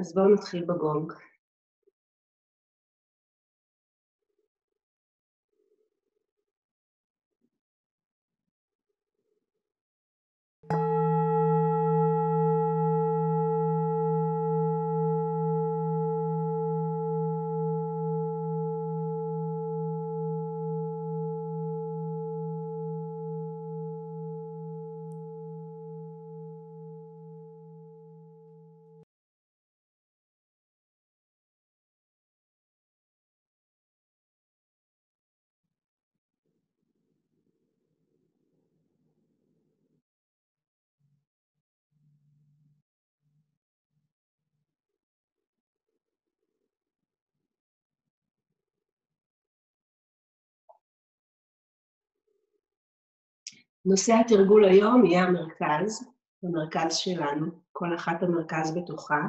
אז בואו נתחיל בגונג. נושא התרגול היום יהיה המרכז, המרכז שלנו, כל אחת המרכז בתוכה.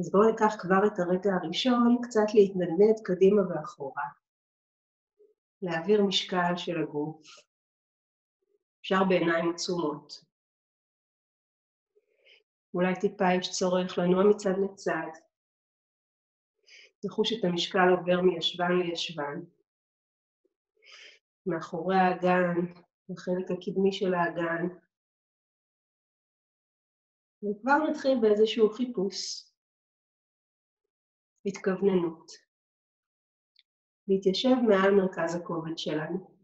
אז בואו ניקח כבר את הרגע הראשון, קצת להתנדנד קדימה ואחורה. להעביר משקל של הגוף. אפשר בעיניים עצומות. אולי טיפה יש צורך לנוע מצד לצד. לחוש את המשקל עובר מישבן לישבן. מאחורי האגן, בחלק הקדמי של האגן. וכבר נתחיל באיזשהו חיפוש, התכווננות. להתיישב מעל מרכז הכובד שלנו.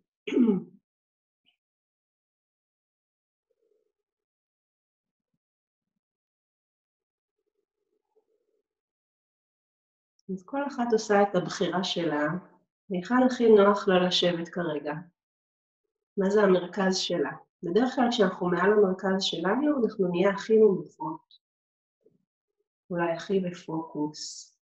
אז כל אחת עושה את הבחירה שלה, והיכן הכי נוח לה לשבת כרגע. מה זה המרכז שלה. בדרך כלל כשאנחנו מעל המרכז שלנו, אנחנו נהיה הכי נמוכות. אולי הכי בפוקוס.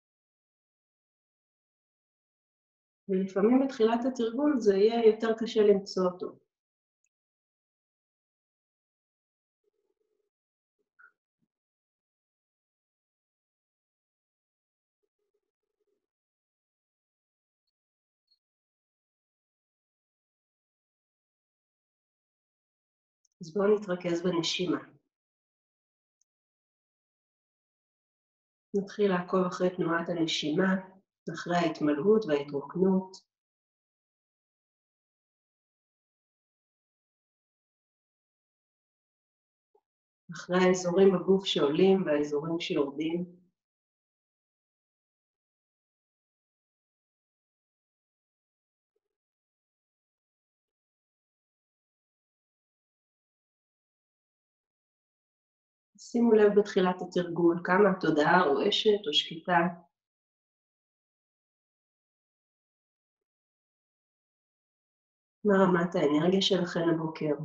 ולפעמים בתחילת התרגול זה יהיה יותר קשה למצוא אותו. אז בואו נתרכז בנשימה. נתחיל לעקוב אחרי תנועת הנשימה, אחרי ההתמלאות וההתרוקנות. אחרי האזורים בגוף שעולים והאזורים שיורדים. שימו לב בתחילת התרגול כמה התודעה רועשת או שקטה. מה רמת האנרגיה שלכם הבוקר?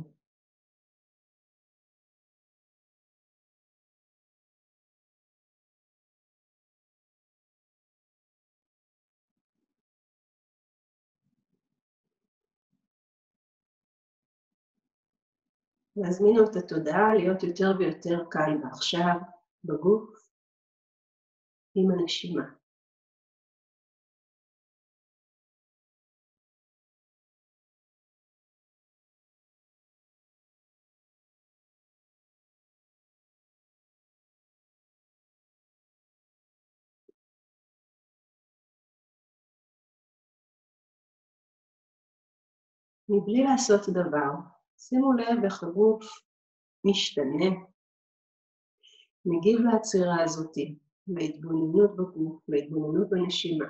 להזמינו את התודעה להיות יותר ויותר כאן ועכשיו, בגוף, עם הנשימה. מבלי לעשות דבר, שימו לב איך הגוף משתנה, מגיב לעצירה הזאת, להתבוננות בגוף, להתבוננות בנשימה.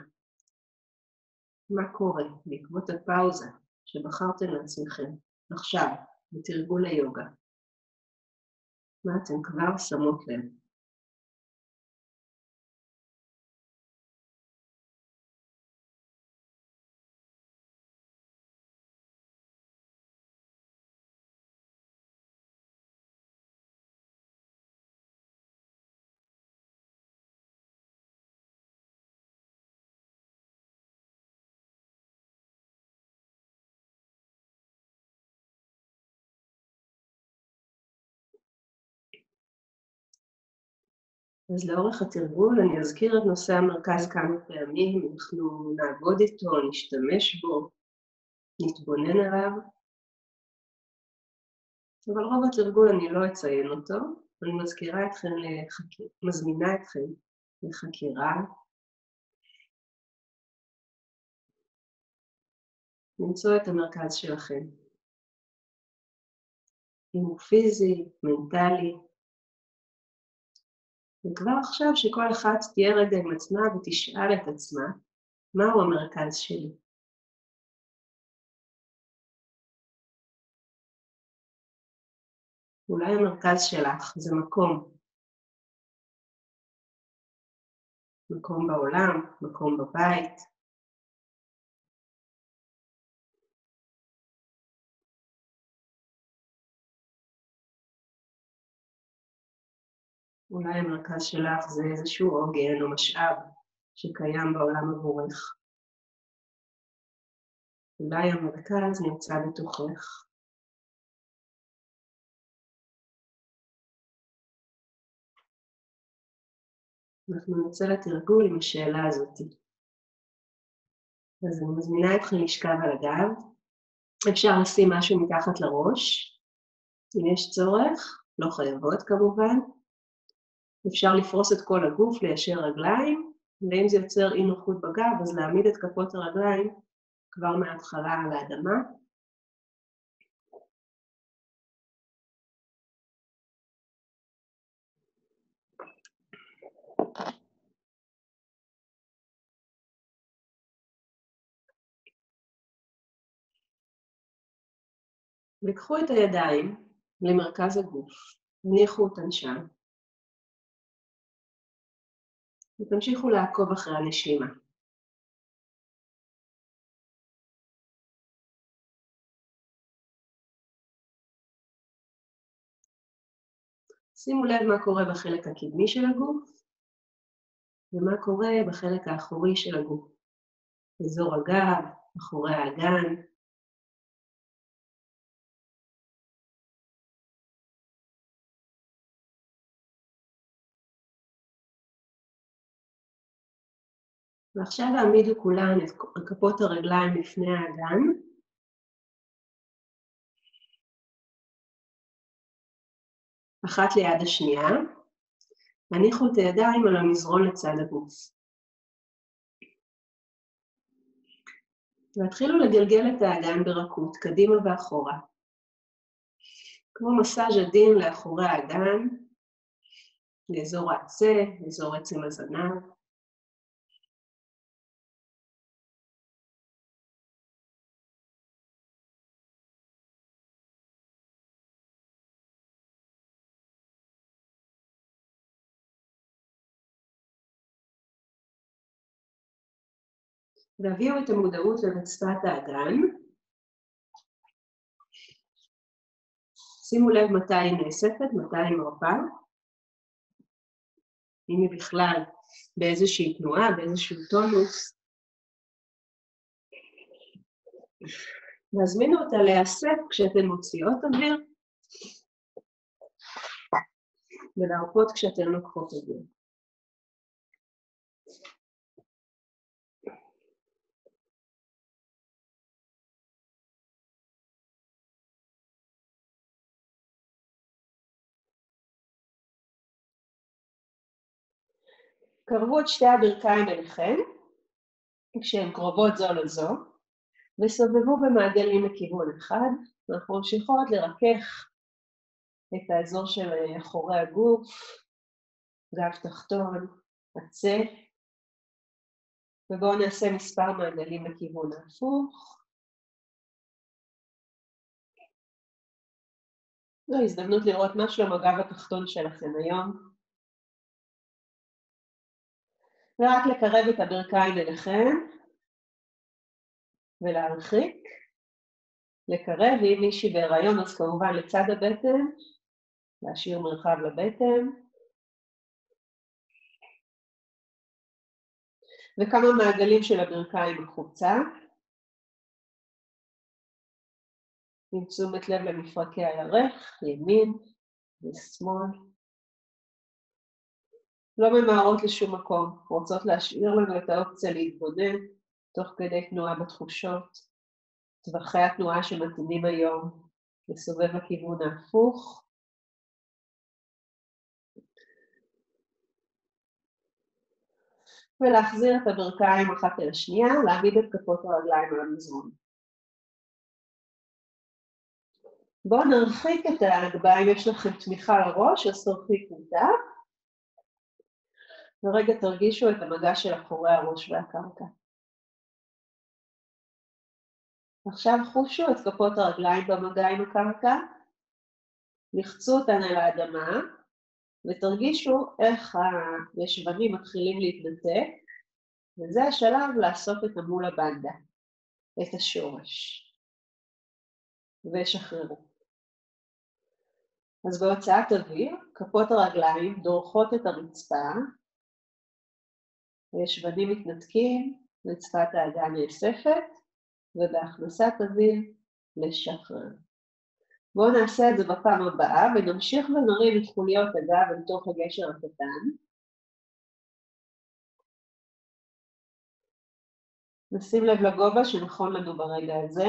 מה קורה בעקבות הפאוזה שבחרתם לעצמכם עכשיו בתרגול היוגה? מה אתם כבר שמות לב? אז לאורך התרגול אני אזכיר את נושא המרכז כמה פעמים, אנחנו נעבוד איתו, נשתמש בו, נתבונן עליו, אבל רוב התרגול אני לא אציין אותו, אני מזכירה אתכם לחכי, מזמינה אתכם לחקירה. למצוא את המרכז שלכם. אם הוא פיזי, מנטלי. וכבר עכשיו שכל אחת תהיה רגע עם עצמה ותשאל את עצמה, מהו המרכז שלי? אולי המרכז שלך זה מקום. מקום בעולם, מקום בבית, אולי המרכז שלך זה איזשהו עוגן או משאב שקיים בעולם עבורך. אולי המרכז נמצא בתוכך. אנחנו נצא לתרגול עם השאלה הזאת. אז אני מזמינה אתכם לשכב על הגב. אפשר לשים משהו מתחת לראש, אם יש צורך, לא חייבות כמובן. אפשר לפרוס את כל הגוף, ליישר רגליים, ואם זה יוצר אי נוחות בגב, אז להעמיד את כפות הרגליים כבר מההתחלה על האדמה. וקחו את הידיים למרכז הגוף, הניחו אותן שם. ותמשיכו לעקוב אחרי הנשימה. שימו לב מה קורה בחלק הקדמי של הגוף ומה קורה בחלק האחורי של הגוף, אזור הגב, אחורי האגן, ועכשיו העמידו כולן את כפות הרגליים לפני האגן. אחת ליד השנייה. הניחו את הידיים על המזרון לצד הגוף. והתחילו לגלגל את האגן ברכות, קדימה ואחורה. כמו מסאז' עדין לאחורי האגן, לאזור העצה, לאזור עצם הזנב. והביאו את המודעות לרצפת האגן. שימו לב מתי היא נאספת, מתי היא מרפאה. אם היא בכלל באיזושהי תנועה, באיזשהו טונוס. והזמינו אותה להיאסף כשאתן מוציאות אוויר, ולהרפות כשאתן לוקחות אוויר. קרבו את שתי הברכיים אליכם, כשהן קרובות זו לזו, וסובבו במעגלים לכיוון אחד. אנחנו ממשיכות לרכך את האזור של אחורי הגוף, גב תחתון, עצה, ובואו נעשה מספר מעגלים לכיוון ההפוך. זו הזדמנות לראות מה שלום הגב התחתון שלכם היום. ורק לקרב את הברכיים אליכם ולהרחיק, לקרב, ואם מישהי בהיריון אז כמובן לצד הבטן, להשאיר מרחב לבטן. וכמה מעגלים של הברכיים החוצה. עם תשומת לב למפרקי הירך, ימין ושמאל. לא ממהרות לשום מקום, רוצות להשאיר לנו את האופציה להתבונן תוך כדי תנועה בתחושות, טווחי התנועה שמתאימים היום, לסובב הכיוון ההפוך. ולהחזיר את הברכיים אחת אל השנייה, להעמיד את כפות הרגליים על המזרון. בואו נרחיק את אם יש לכם תמיכה לראש, אז תרחיקו אותה. ורגע תרגישו את המגע של אחורי הראש והקרקע. עכשיו חושו את כפות הרגליים במגע עם הקרקע, לחצו אותן אל האדמה, ותרגישו איך הישבנים מתחילים להתנתק, וזה השלב לאסוף את המולה בנדה, את השורש, ושחררו. אז בהוצאת אוויר, כפות הרגליים דורכות את הרצפה, הישבנים מתנתקים, רצפת האגן נאספת, ובהכנסת אוויר לשחרר. בואו נעשה את זה בפעם הבאה, ונמשיך ונרים את חוליות הגב אל תוך הגשר הקטן. נשים לב לגובה שנכון לנו ברגע הזה,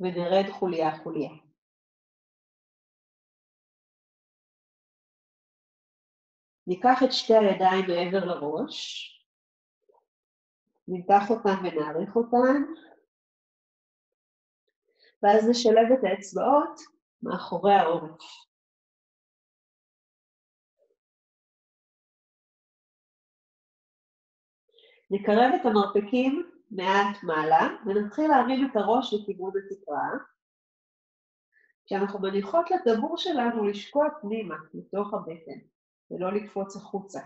ונרד חוליה-חוליה. ניקח את שתי הידיים מעבר לראש, נמתח אותן ונעריך אותן, ואז נשלב את האצבעות מאחורי העורף. נקרב את המרפקים מעט מעלה, ונתחיל להרים את הראש לכיוון התקרה, כשאנחנו מניחות לטבור שלנו לשקוע פנימה, לתוך הבטן, ולא לקפוץ החוצה,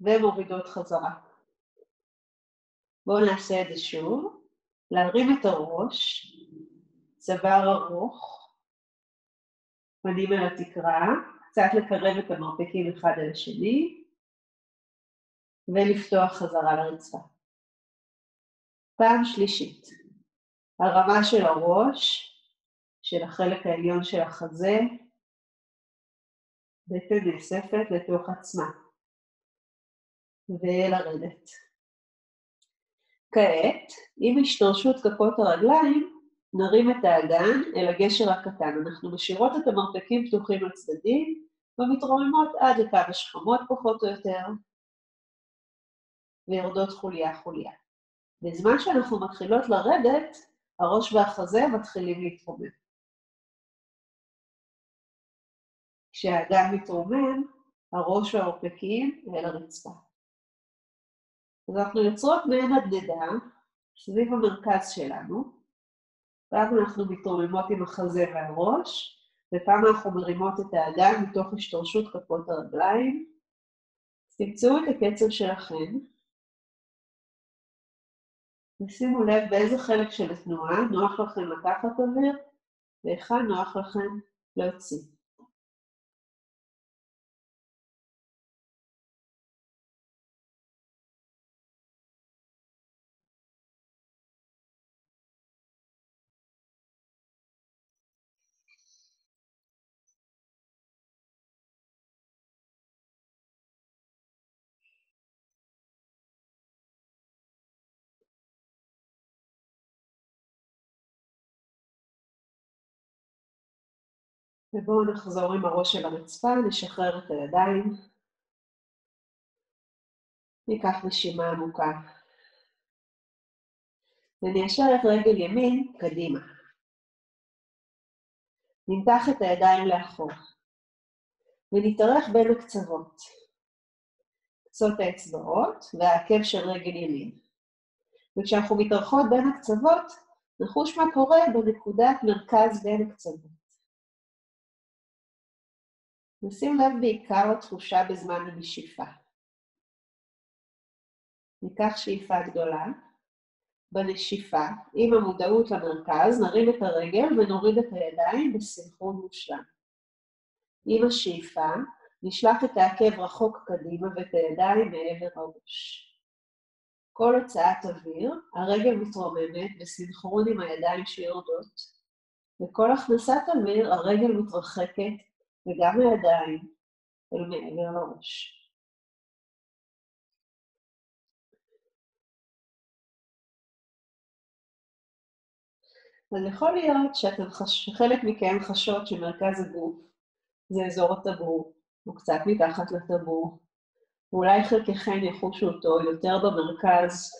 ומורידות חזרה. בואו נעשה את זה שוב. להרים את הראש, צוואר ארוך, פנים אל התקרה, קצת לקרב את המרפקים אחד אל השני, ולפתוח חזרה לרצפה. פעם שלישית, הרמה של הראש, של החלק העליון של החזה, בטן נאספת לתוך עצמה, ולרדת. כעת, עם השתרשות כפות הרגליים, נרים את האגן אל הגשר הקטן. אנחנו משאירות את המרפקים פתוחים לצדדים, ומתרוממות עד לקו השכמות פחות או יותר, ויורדות חוליה-חוליה. בזמן שאנחנו מתחילות לרדת, הראש והחזה מתחילים להתרומם. כשהאגן מתרומם, הראש והמרפקים אל הרצפה. אז אנחנו יוצרות מעין הדדה סביב המרכז שלנו, ואז אנחנו מתרוממות עם החזה והראש, ופעם אנחנו מרימות את האגן מתוך השתרשות כפות הרגליים. תמצאו את הקצב שלכם, ושימו לב באיזה חלק של התנועה נוח לכם לקחת אוויר, והיכן נוח לכם להוציא. ובואו נחזור עם הראש של הרצפה, נשחרר את הידיים. ניקח נשימה עמוקה. וניישר את רגל ימין קדימה. נמתח את הידיים לאחור. ונתארך בין הקצוות. קצות האצבעות והעקב של רגל ימין. וכשאנחנו מתארכות בין הקצוות, נחוש מה קורה בנקודת מרכז בין הקצוות. נשים לב בעיקר לתחושה בזמן הנשיפה. ניקח שאיפה גדולה. בנשיפה, עם המודעות למרכז, נרים את הרגל ונוריד את הידיים בסנכרון מושלם. עם השאיפה, נשלח את העקב רחוק קדימה ואת הידיים מעבר הראש. כל הוצאת אוויר, הרגל מתרוממת בסנכרון עם הידיים שיורדות, וכל הכנסת אוויר, הרגל מתרחקת וגם הידיים אל מעבר לראש. אז יכול להיות שחלק מכם חשות שמרכז הגוף זה אזור הטבור, הוא קצת מתחת לטבור. ואולי חלקכם יחושו אותו יותר במרכז,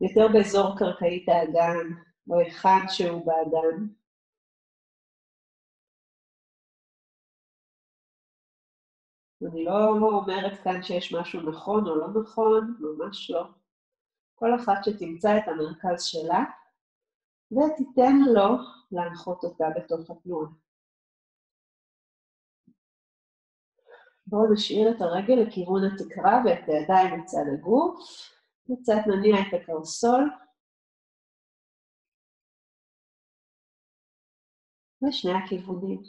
יותר באזור קרקעית האגן, או אחד שהוא באגן. אני לא אומרת כאן שיש משהו נכון או לא נכון, ממש לא. כל אחת שתמצא את המרכז שלה, ותיתן לו להנחות אותה בתוך התנועה. בואו נשאיר את הרגל לכיוון התקרה ואת הידיים מצד הגוף. קצת נניע את הקרסול. לשני הכיוונים.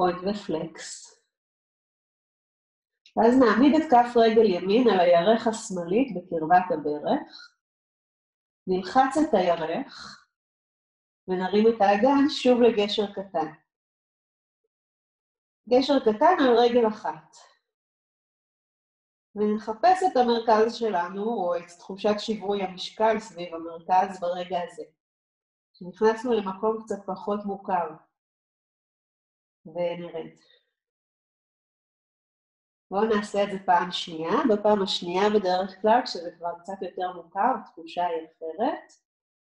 פוינט ופלקס. ואז נעמיד את כף רגל ימין על הירך השמאלית בקרבת הברך. נלחץ את הירך ונרים את האגן שוב לגשר קטן. גשר קטן על רגל אחת. ונחפש את המרכז שלנו, או את תחושת שיווי המשקל סביב המרכז ברגע הזה. כשנכנסנו למקום קצת פחות מוכר, ונרד. בואו נעשה את זה פעם שנייה. בפעם השנייה בדרך כלל, כשזה כבר קצת יותר מוכר, התחושה היא אחרת.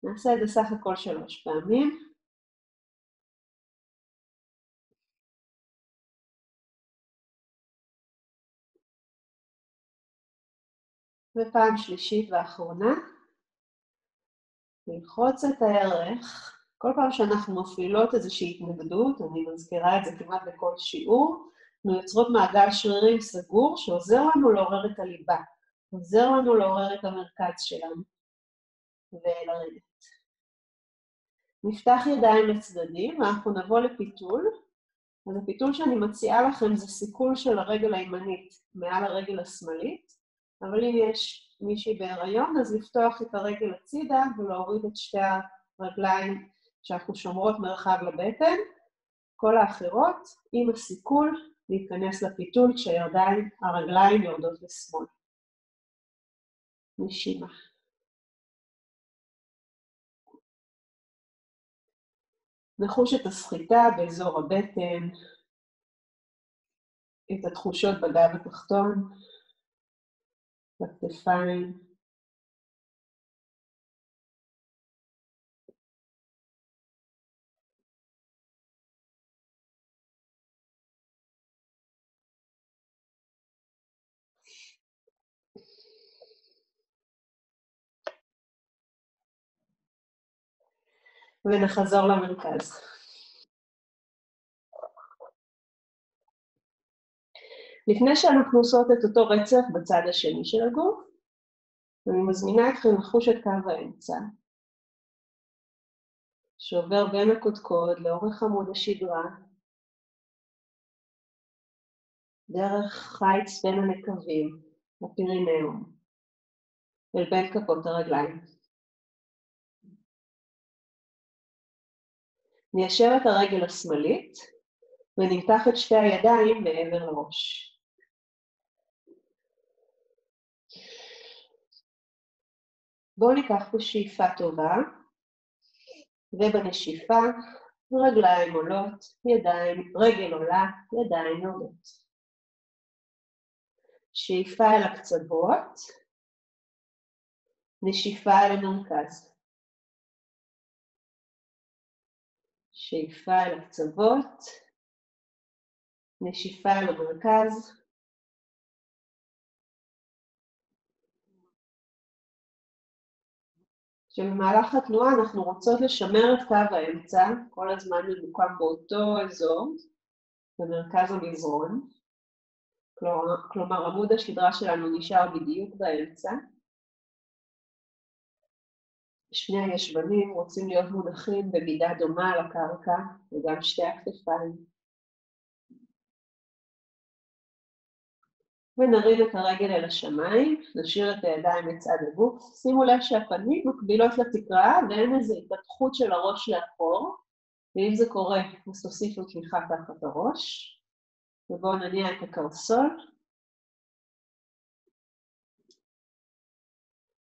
נעשה את זה סך הכל שלוש פעמים. ופעם שלישית ואחרונה, ללחוץ את הירך. כל פעם שאנחנו מפעילות איזושהי התנגדות, אני מזכירה את זה כמעט בכל שיעור, אנחנו יוצרות מעגל שרירים סגור שעוזר לנו לעורר את הליבה, עוזר לנו לעורר את המרכז שלנו ולרדת. נפתח ידיים לצדדים ואנחנו נבוא לפיתול. אז הפיתול שאני מציעה לכם זה סיכול של הרגל הימנית מעל הרגל השמאלית, אבל אם יש מישהי בהיריון, אז לפתוח את הרגל הצידה ולהוריד את שתי הרגליים שאנחנו שומרות מרחב לבטן. כל האחרות, עם הסיכול, להיכנס לפיתול כשהרגליים יורדות לשמאל. נשימה. נחוש את הסחיטה באזור הבטן, את התחושות בגב התחתון, בכתפיים. ונחזור למרכז. לפני שאנחנו עושות את אותו רצף בצד השני של הגוף, אני מזמינה אתכם לחוש את קו האמצע, שעובר בין הקודקוד לאורך עמוד השדרה, דרך חיץ בין הנקבים, הפירינאום, אל בין כפות הרגליים. ניישר את הרגל השמאלית ונמתח את שתי הידיים מעבר לראש. בואו ניקח פה שאיפה טובה, ובנשיפה רגליים עולות, ידיים, רגל עולה, ידיים יורדות. שאיפה אל הקצוות, נשיפה אל המרכז. שאיפה אל הקצוות, נשיפה אל המרכז, שבמהלך התנועה אנחנו רוצות לשמר את קו האמצע, כל הזמן ממוקם באותו אזור, במרכז המזרון, כלומר עמוד השדרה שלנו נשאר בדיוק באמצע, שני הישבנים רוצים להיות מונחים במידה דומה על הקרקע, וגם שתי הכתפיים. ונרים את הרגל אל השמיים, נשאיר את הידיים לצד הגוף. שימו לב שהפנים מקבילות לתקרה ואין איזו התפתחות של הראש לאחור, ואם זה קורה, אז תוסיפו תמיכה תחת הראש. ובואו נניע את הקרסול.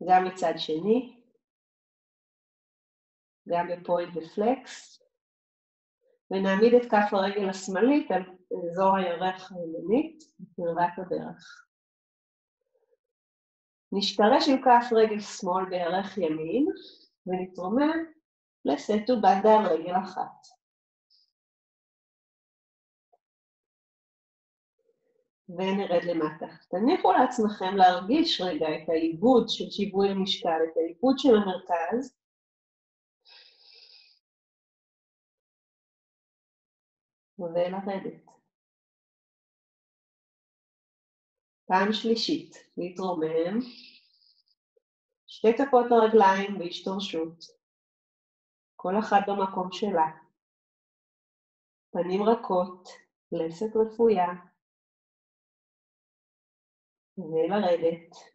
גם מצד שני. גם בפוינט ופלקס, ונעמיד את כף הרגל השמאלית על אזור הירך הימנית, בקרבת הדרך. נשתרש עם כף רגל שמאל בירך ימין, ונתרומם לסטו בנדה על רגל אחת. ונרד למטה. תניחו לעצמכם להרגיש רגע את העיבוד של שיווי המשקל, את העיבוד של המרכז, ולרדת. פעם שלישית, להתרומם, שתי כפות הרגליים בהשתרשות, כל אחת במקום שלה, פנים רכות, לסת רפויה, ולרדת.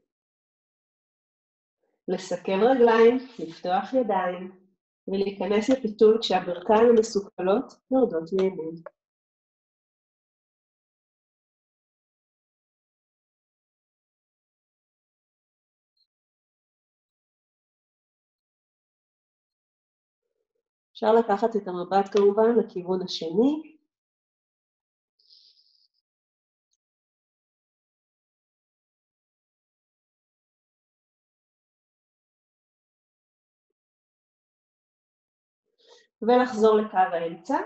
לסכם רגליים, לפתוח ידיים, ולהיכנס לפיתול כשהברכיים המסוכלות יורדות לימין. אפשר לקחת את המבט כמובן לכיוון השני. ולחזור לקו האמצע.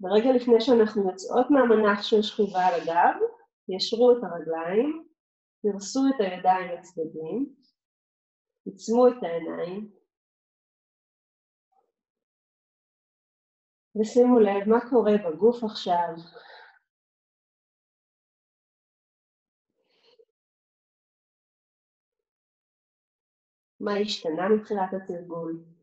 ורגע לפני שאנחנו יוצאות מהמנח של שכיבה על הגב, ישרו את הרגליים, פרסו את הידיים לצדדים, עיצמו את העיניים, ושימו לב מה קורה בגוף עכשיו. מה השתנה מבחינת התרגול?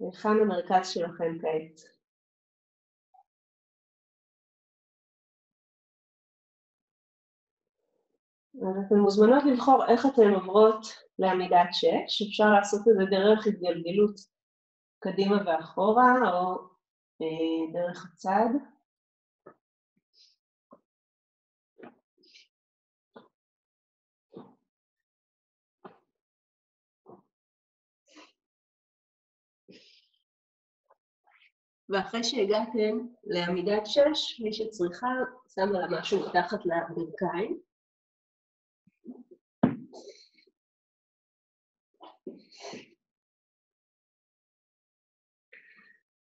היכן המרכז שלכם כעת? אז אתן מוזמנות לבחור איך אתן עוברות לעמידת שש, אפשר לעשות את זה דרך התגלגלות קדימה ואחורה, או אה, דרך הצד. ואחרי שהגעתם לעמידת שש, מי שצריכה, שמה לה משהו מתחת לברכיים.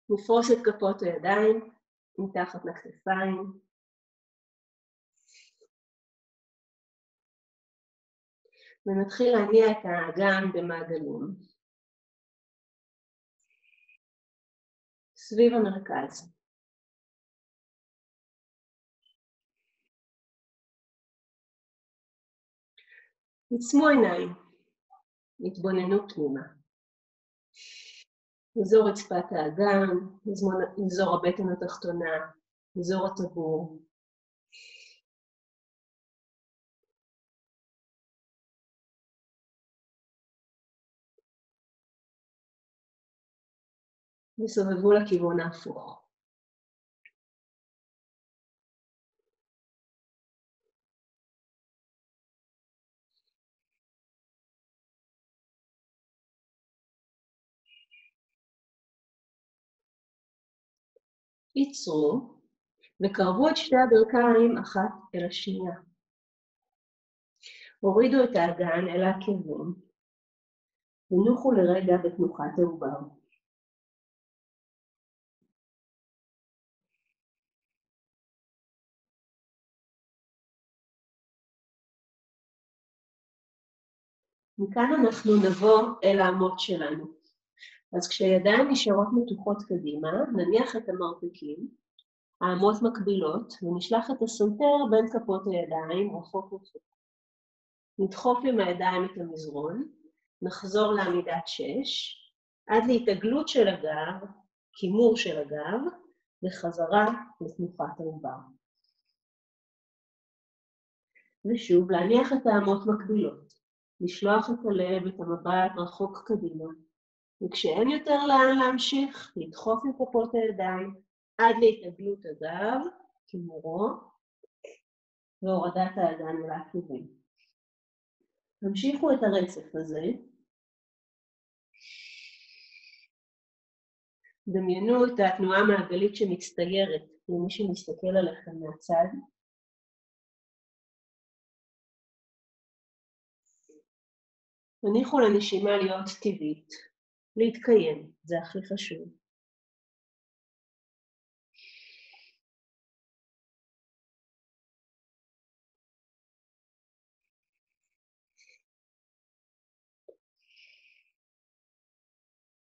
נפרוס את כפות הידיים מתחת לכתפיים. ונתחיל להניע את האגן במעגלים. סביב המרכז. עצמו עיניים, התבוננו פנימה. אזור רצפת האגן, אזור הבטן התחתונה, אזור הטבור. וסובבו לכיוון ההפוך. ייצרו וקרבו את שתי הברכיים אחת אל השנייה. הורידו את האגן אל העקבים ונוחו לרגע בתנוחת העובר. מכאן אנחנו נבוא אל האמות שלנו. אז כשידיים נשארות מתוחות קדימה, נניח את המרפקים, האמות מקבילות, ונשלח את הסנטר בין כפות הידיים רחוק רחוק. נדחוף עם הידיים את המזרון, נחזור לעמידת שש, עד להתעגלות של הגב, כימור של הגב, וחזרה לתנוחת העובר. ושוב, להניח את האמות מקבילות, לשלוח את הלב, את המבט רחוק קדימה, וכשאין יותר לאן להמשיך, לדחוף עם כפות הידיים עד להתעגלות הגב, כימורו, והורדת האגן לעקבים. תמשיכו את הרצף הזה. דמיינו את התנועה המעגלית שמצטיירת למי שמסתכל עליכם מהצד. הניחו לנשימה להיות טבעית, להתקיים, זה הכי חשוב.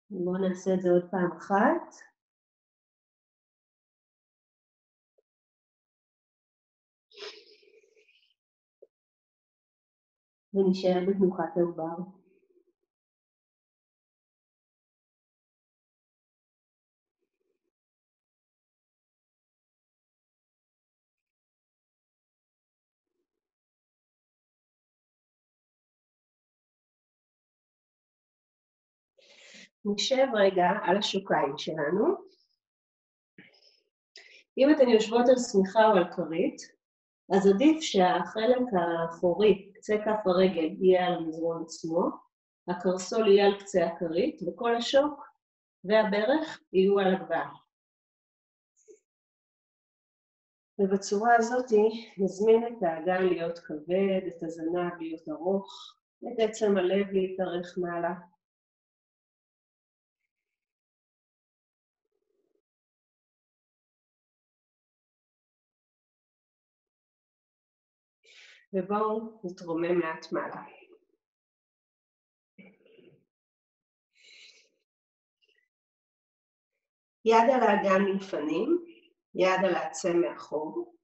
בואו נעשה את זה עוד פעם אחת. ונשאר בתנוחת העובר. נשב רגע על השוקיים שלנו. אם אתן יושבות על שמיכה או על כרית, אז עדיף שהחלק האחורי, קצה כף הרגל, יהיה על המזרון עצמו, הקרסול יהיה על קצה הכרית, וכל השוק והברך יהיו על הגבה. ובצורה הזאת נזמין את האגן להיות כבד, את הזנב להיות ארוך, את עצם הלב להתארך מעלה. ובואו נתרומם מעט מעלה. יד על האגן מלפנים, יד על העצם מאחור,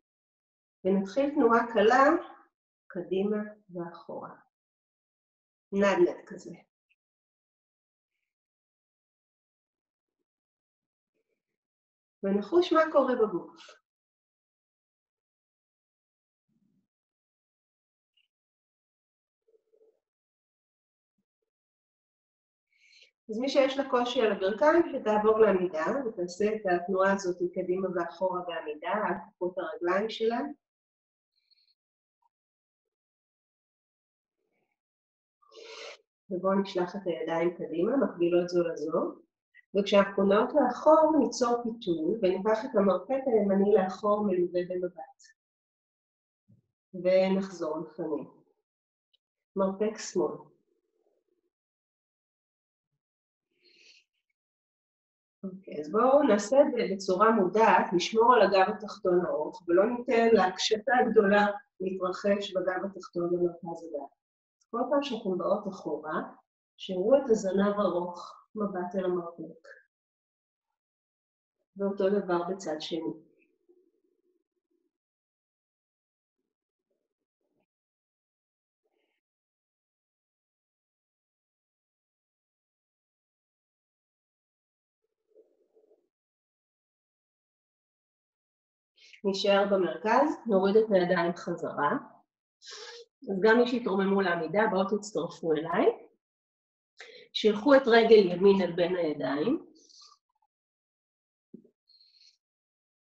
ונתחיל תנועה קלה קדימה ואחורה. נד-נד כזה. ונחוש מה קורה בגוף. אז מי שיש לה קושי על הברכיים, שתעבור לעמידה ותעשה את התנועה הזאת קדימה ואחורה בעמידה, על כפות הרגליים שלה. ובואו נשלח את הידיים קדימה, מקבילות זו לזו. וכשאנחנו פונות לאחור, ניצור פיתול, וניקח את המרפק הימני לאחור מלווה במבט. ונחזור לפנים. מרפק שמאל. אוקיי, אז בואו נעשה את זה בצורה מודעת, נשמור על הגב התחתון ארוך, ולא ניתן להקשתה הגדולה להתרחש בגב התחתון במרכז הגב. כל פעם שאתם באות אחורה, שיראו את הזנב ארוך, מבט אל המרפק. ואותו דבר בצד שני. נשאר במרכז, נוריד את הידיים חזרה. אז גם מי שהתרוממו לעמידה, בואו תצטרפו אליי. שילחו את רגל ימין אל בין הידיים.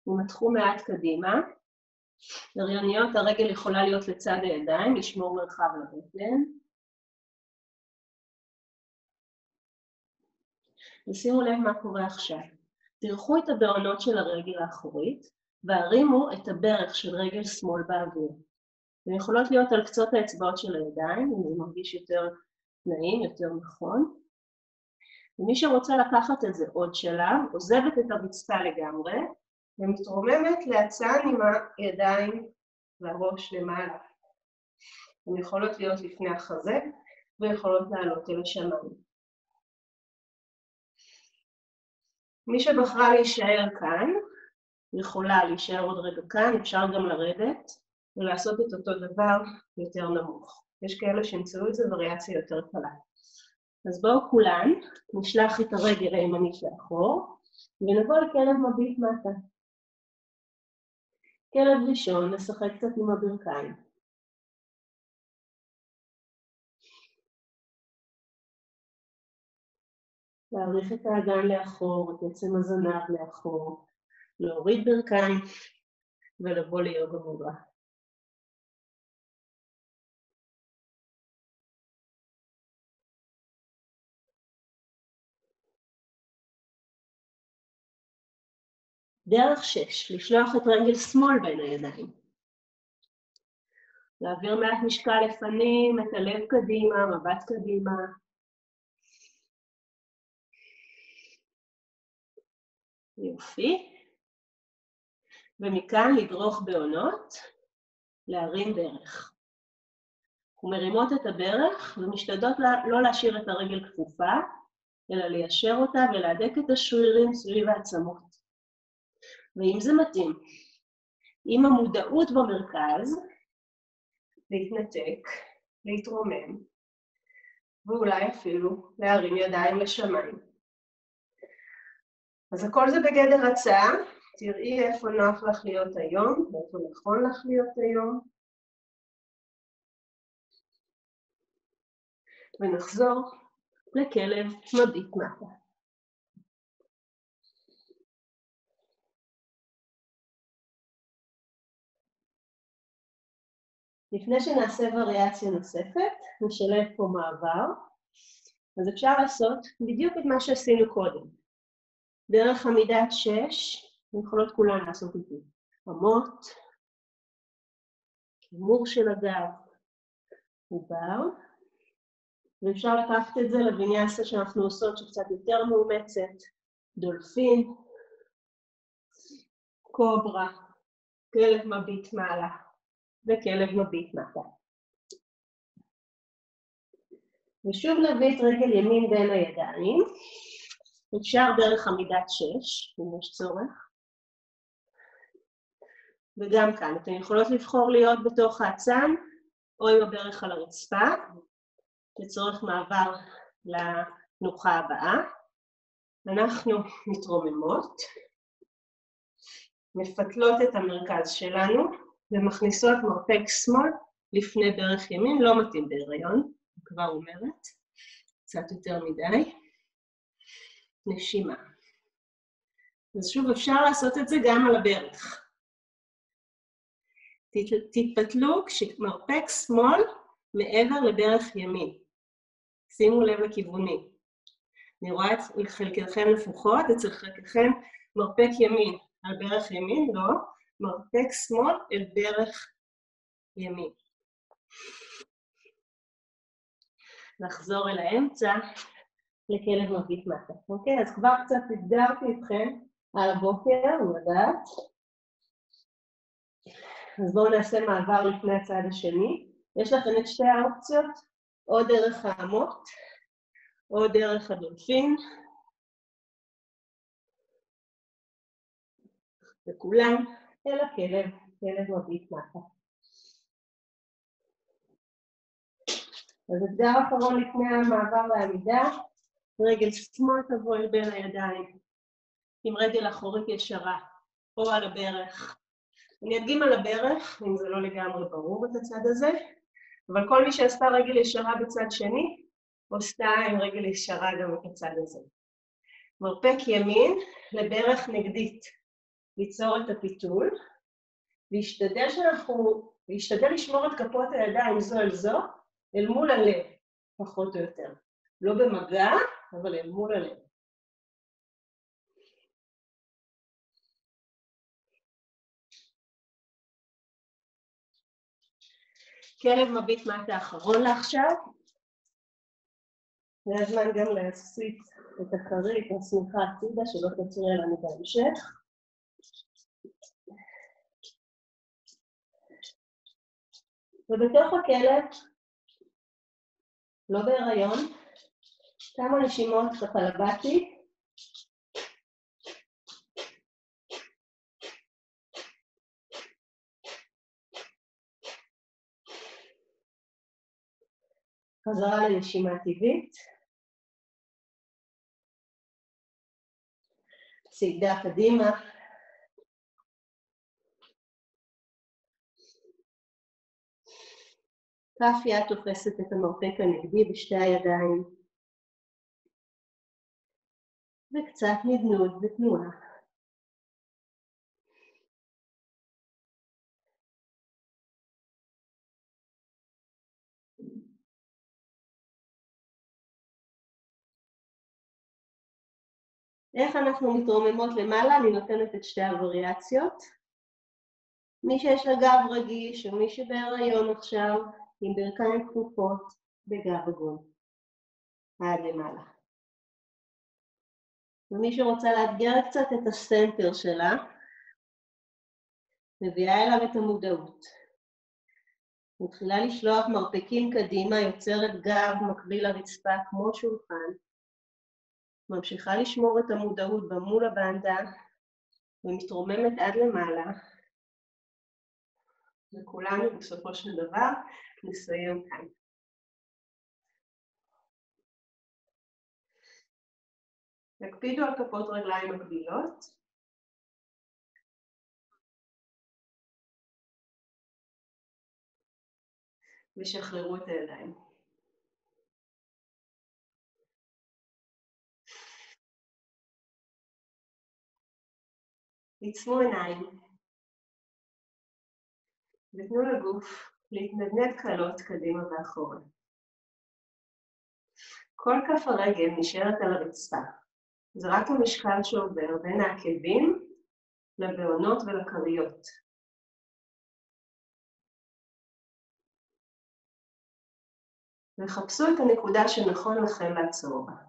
ומתחו מעט קדימה. הריוניות הרגל יכולה להיות לצד הידיים, לשמור מרחב לבטן. ושימו לב מה קורה עכשיו. תירכו את הבעונות של הרגל האחורית, והרימו את הברך של רגל שמאל באוויר. הן יכולות להיות על קצות האצבעות של הידיים, אם זה מרגיש יותר נעים, יותר נכון. ומי שרוצה לקחת את זה עוד שלב, עוזבת את הרצפה לגמרי, ומתרוממת לאצן עם הידיים והראש למעלה. הן יכולות להיות לפני החזה, ויכולות לעלות אל השמיים. מי שבחרה להישאר כאן, יכולה להישאר עוד רגע כאן, אפשר גם לרדת ולעשות את אותו דבר יותר נמוך. יש כאלה שימצאו את זה וריאציה יותר קלה. אז בואו כולן נשלח את הרגל הימנית לאחור ונבוא לכלב מביט מטה. כלב ראשון, נשחק קצת עם הברכיים. להעריך את האגן לאחור, את עצם הזנב לאחור, להוריד ברכיים ולבוא ליוגה מודרה. דרך שש, לשלוח את רגל שמאל בין הידיים. להעביר מעט משקל לפנים, את הלב קדימה, מבט קדימה. יופי. ומכאן לדרוך בעונות, להרים ברך. אנחנו מרימות את הברך ומשתדלות לא להשאיר את הרגל כפופה, אלא ליישר אותה ולהדק את השרירים סביב העצמות. ואם זה מתאים, עם המודעות במרכז, להתנתק, להתרומם, ואולי אפילו להרים ידיים לשמיים. אז הכל זה בגדר הצעה, תראי איפה נוח לך להיות היום, ואיפה נכון לך להיות היום. ונחזור לכלב מביט מטה. לפני שנעשה וריאציה נוספת, נשלב פה מעבר, אז אפשר לעשות בדיוק את מה שעשינו קודם. דרך עמידת שש, יכולות כולן לעשות את זה. רמות, כימור של הגב, עובר, ואפשר לקחת את זה לוויניאסה שאנחנו עושות שקצת יותר מאומצת, דולפין, קוברה, כלב מביט מעלה. וכלב מביט מטה. ושוב נביא את רגל ימין בין הידיים, אפשר דרך עמידת שש, אם יש צורך. וגם כאן, אתן יכולות לבחור להיות בתוך האצן, או עם הברך על הרצפה, לצורך מעבר לתנוחה הבאה. אנחנו מתרוממות, מפתלות את המרכז שלנו, ומכניסות מרפק שמאל לפני ברך ימין, לא מתאים בהיריון, כבר אומרת, קצת יותר מדי. נשימה. אז שוב, אפשר לעשות את זה גם על הברך. תתפתלו כשמרפק שמאל מעבר לברך ימין. שימו לב לכיוונים. אני רואה את חלקכם לפוחות, אצל חלקכם מרפק ימין על ברך ימין, לא. מרפק שמאל אל דרך ימין. נחזור אל האמצע לכלב מביט מטה. אוקיי? אז כבר קצת אתגרתי אתכם על הבוקר, לדעת. אז בואו נעשה מעבר לפני הצד השני. יש לכם את שתי האופציות, או דרך האמות, או דרך הדולפין. וכולם אל הכלב, כלב מביט מטה. אז אתגר אחרון לפני המעבר לעמידה, רגל שמאל תבוא אל בין הידיים, עם רגל אחורית ישרה, או על הברך. אני אדגים על הברך, אם זה לא לגמרי ברור את הצד הזה, אבל כל מי שעשתה רגל ישרה בצד שני, עושה עם רגל ישרה גם את הצד הזה. מרפק ימין לברך נגדית. ליצור את הפיתול, להשתדל שאנחנו, להשתדל לשמור את כפות הידיים זו אל זו, אל מול הלב, פחות או יותר. לא במגע, אבל אל מול הלב. כלב מביט מטה האחרון לעכשיו. זה הזמן גם להסיט את הכרית, השמיכה הצידה, שלא תפריע לנו בהמשך. ובתוך הכלב, לא בהיריון, כמה נשימות ככה חזרה לנשימה טבעית. צעידה קדימה. כף יד תופסת את המרפק הנגדי בשתי הידיים. וקצת נדנוד ותנועה. איך אנחנו מתרוממות למעלה? אני נותנת את שתי הווריאציות. מי שיש לה גב רגיש, או מי שבהיריון עכשיו, עם ברכיים כפופות בגב עגול. עד למעלה. ומי שרוצה לאתגר קצת את הסנטר שלה, מביאה אליו את המודעות. מתחילה לשלוח מרפקים קדימה, יוצרת גב מקביל לרצפה כמו שולחן, ממשיכה לשמור את המודעות במול הבנדה ומתרוממת עד למעלה, וכולנו בסופו של דבר נסיים כאן. תקפידו על כפות רגליים מקבילות. ושחררו את הידיים. עצמו עיניים ותנו לגוף להתנדנד קלות קדימה ואחורה. כל כף הרגל נשארת על הרצפה. זה רק המשקל שעובר בין העקבים לבעונות ולכריות. וחפשו את הנקודה שנכון לכם לעצור בה.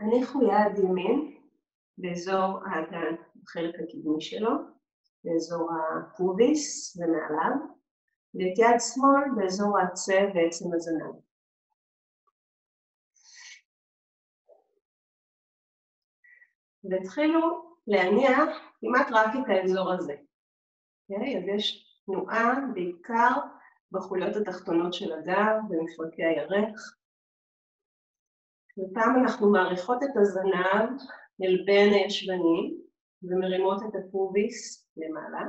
הניחו יד ימין באזור האגן, בחלק הקדמי שלו, באזור הפוביס ומעליו, ואת יד שמאל באזור העצב ועצם הזנב. והתחילו להניע כמעט רק את האזור הזה. Okay, אוקיי? אז יש תנועה בעיקר בחוליות התחתונות של הגב, במפרקי הירך, ופעם אנחנו מעריכות את הזנב אל בין הישבנים ומרימות את הפוביס למעלה,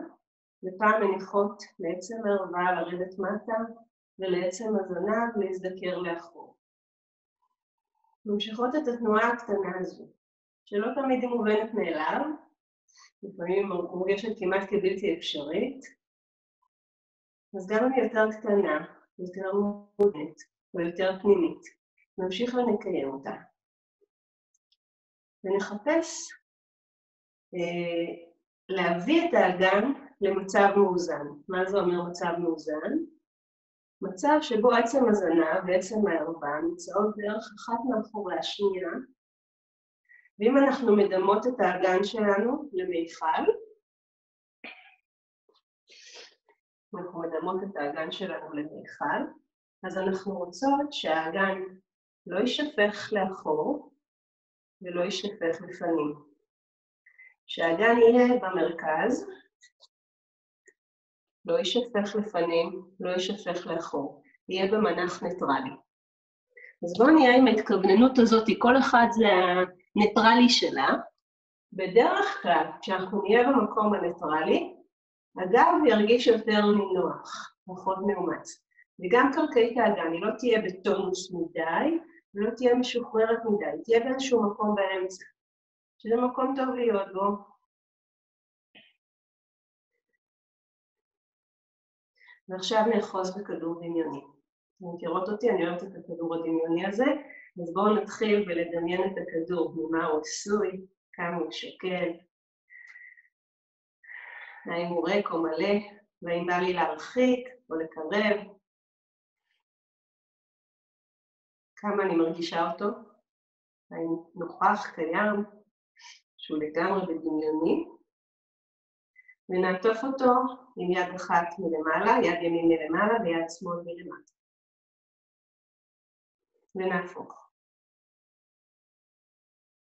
ופעם מניחות לעצם הערווה לרדת מטה ולעצם הזנב להזדקר לאחור. ממשיכות את התנועה הקטנה הזו, שלא תמיד היא מובנת מאליו, לפעמים מורגשת כמעט כבלתי אפשרית, אז גם אם היא יותר קטנה, יותר מובנת או יותר פנימית, נמשיך ונקיים אותה. ונחפש אה, להביא את האגן למצב מאוזן. מה זה אומר מצב מאוזן? מצב שבו עצם הזנב ועצם הערבה נמצאות דרך אחת מאחורי השנייה, ואם אנחנו מדמות את האגן שלנו למיכל, אנחנו מדמות את האגן שלנו למיכל, אז אנחנו רוצות שהאגן לא יישפך לאחור ולא יישפך לפנים. שהאגן יהיה במרכז, לא יישפך לפנים, לא יישפך לאחור, יהיה במנח ניטרלי. אז בואו נהיה עם ההתכווננות הזאת, כל אחד זה הניטרלי שלה. בדרך כלל, כשאנחנו נהיה במקום הניטרלי, הגב ירגיש יותר נינוח, פחות מאומץ. וגם קרקעית האגן, היא לא תהיה בטונוס מדי, ולא תהיה משוחררת מדי, תהיה באיזשהו מקום באמצע, שזה מקום טוב להיות בו. ועכשיו נאחוז בכדור דמיוני. אתם מכירות אותי, אני אוהבת את הכדור הדמיוני הזה, אז בואו נתחיל בלדמיין את הכדור, ממה הוא עשוי, כמה הוא שקל, האם הוא ריק או מלא, והאם בא לי להרחיק או לקרב, כמה אני מרגישה אותו, האם נוכח, קיים, שהוא לגמרי בדמיוני, ונעטוף אותו עם יד אחת מלמעלה, יד ימין מלמעלה ויד שמאל מלמטה. ונהפוך.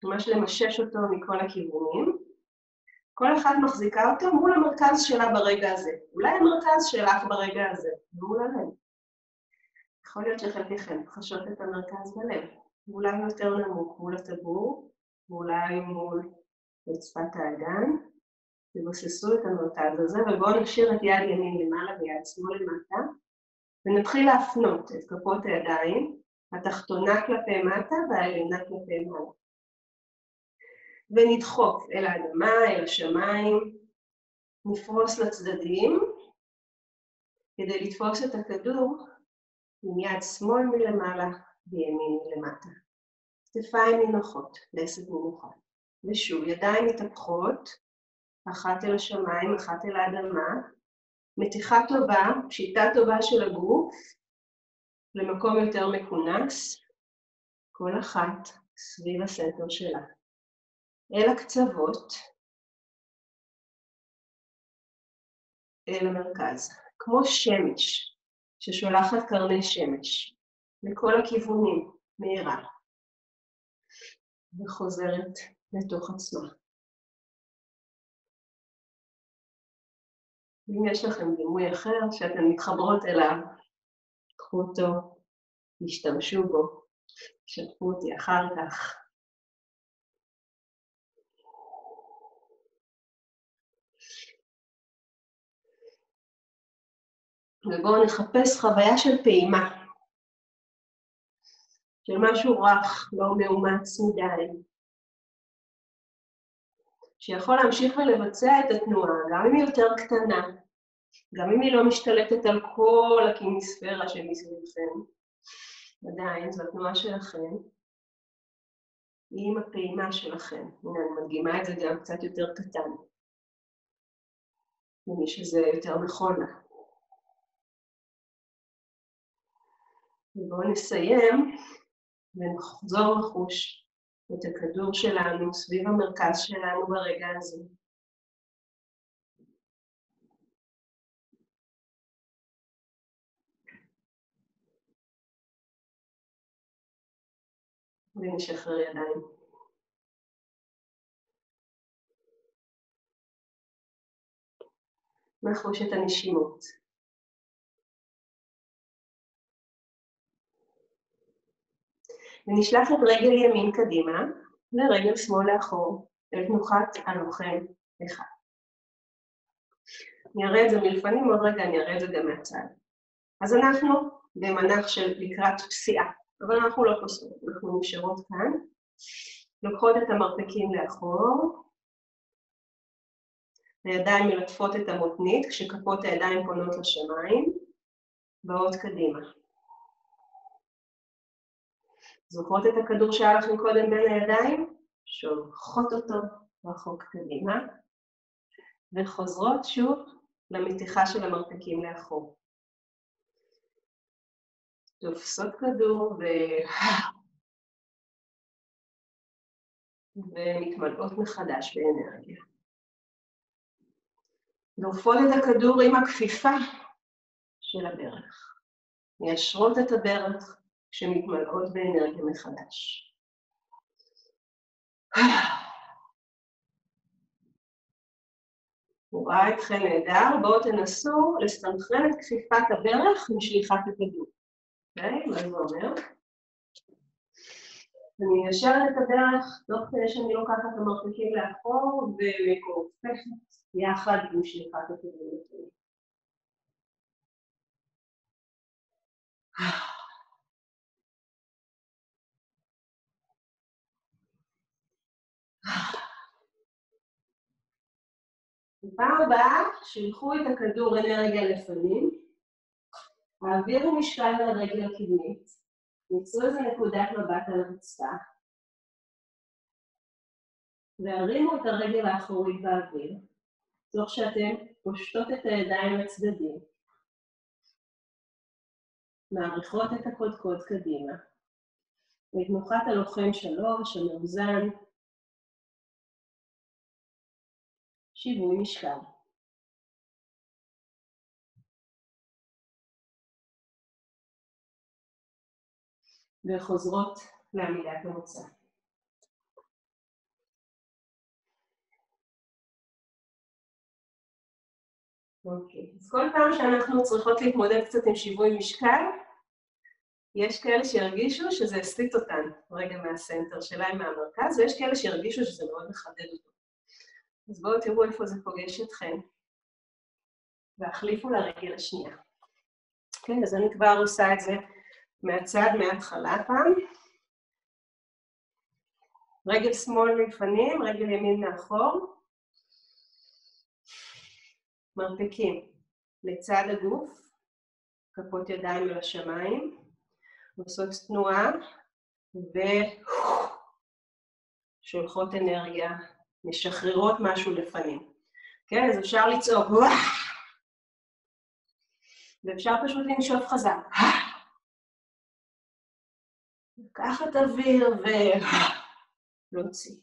ממש למשש אותו מכל הכיוונים. כל אחת מחזיקה אותו מול המרכז שלה ברגע הזה. אולי המרכז שלך ברגע הזה, מול הלב. יכול להיות שחלקכם חשות את המרכז בלב, ואולי יותר נמוך מול הטבור, ואולי מול רצפת האגן. תבוססו את המרכז הזה, ובואו נשאיר את יד ימין למעלה ויד שמאל למטה, ונתחיל להפנות את כפות הידיים התחתונה כלפי מטה והעליונה כלפי מעלה. ונדחוף אל האדמה, אל השמיים, נפרוס לצדדים כדי לתפוס את הכדור עם יד שמאל מלמעלה וימין מלמטה. כתפיים נינוחות, לסת נינוחה. ושוב, ידיים מתהפכות, אחת אל השמיים, אחת אל האדמה, מתיחה טובה, פשיטה טובה של הגוף, למקום יותר מכונס, כל אחת סביב הסנטר שלה. אל הקצוות, אל המרכז, כמו שמש ששולחת קרני שמש לכל הכיוונים, מהירה, וחוזרת לתוך עצמה. אם יש לכם דימוי אחר שאתן מתחברות אליו, קחו אותו, השתמשו בו, שתפו אותי אחר כך. ובואו נחפש חוויה של פעימה, של משהו רך, לא מאומץ מדי, שיכול להמשיך ולבצע את התנועה, גם אם היא יותר קטנה, גם אם היא לא משתלטת על כל הקימיספירה שמסביבכם, עדיין זו התנועה שלכם, עם הפעימה שלכם. הנה, אני מדגימה את זה גם קצת יותר קטן, למי שזה יותר נכון לה. ובואו נסיים ונחזור לחוש את הכדור שלנו סביב המרכז שלנו ברגע הזה. ונשחרר ידיים. נחוש את הנשימות. ונשלח את רגל ימין קדימה ורגל שמאל לאחור, אל תנוחת הלוחם אחד. אני אראה את זה מלפנים, עוד רגע אני אראה את זה גם מהצד. אז אנחנו במנח של לקראת פסיעה, אבל אנחנו לא פוסעות, אנחנו נשארות כאן. לוקחות את המרפקים לאחור, הידיים מלטפות את המותנית, כשכפות הידיים פונות לשמיים, באות קדימה. זוכרות את הכדור שהיה לכם קודם בין הידיים? שולחות אותו רחוק קדימה, וחוזרות שוב למתיחה של המרפקים לאחור. תופסות כדור ו... ומתמלאות מחדש באנרגיה. דורפות את הכדור עם הכפיפה של הברך. מיישרות את הברך שמתמלאות באנרגיה מחדש. אני רואה אתכם נהדר, בואו תנסו לסנכרן את כפיפת הברך משליחת הכדור. אוקיי? מה זה אומר? אני אשאר את הדרך, תוך כדי שאני לוקחת את המרפקים לאחור ומכופפת יחד עם שליחת הכדור. בפעם הבאה, שילחו את הכדור אנרגיה לפנים, העבירו משקל לרגל הקדמית, ניצרו איזה נקודת מבט על הרצפה, והרימו את הרגל האחורית באוויר, תוך שאתם פושטות את הידיים לצדדים, מעריכות את הקודקוד קדימה, לתנוחת הלוחם שלוש, המאוזן, שיווי משקל. וחוזרות לעמידת המוצא. אוקיי, אז כל פעם שאנחנו צריכות להתמודד קצת עם שיווי משקל, יש כאלה שירגישו שזה הסליט אותן רגע מהסנטר שלהם, מהמרכז, ויש כאלה שירגישו שזה מאוד מחדד אותו. אז בואו תראו איפה זה פוגש אתכם, והחליפו לרגל השנייה. כן, אז אני כבר עושה את זה מהצד מההתחלה פעם. רגל שמאל מלפנים, רגל ימין מאחור. מרפקים לצד הגוף, כפות ידיים אל השמיים, עושות תנועה ושולחות אנרגיה, משחררות משהו לפנים. כן, אז אפשר לצעוק, ואפשר פשוט לנשוף חזק. לקחת אוויר ולהוציא.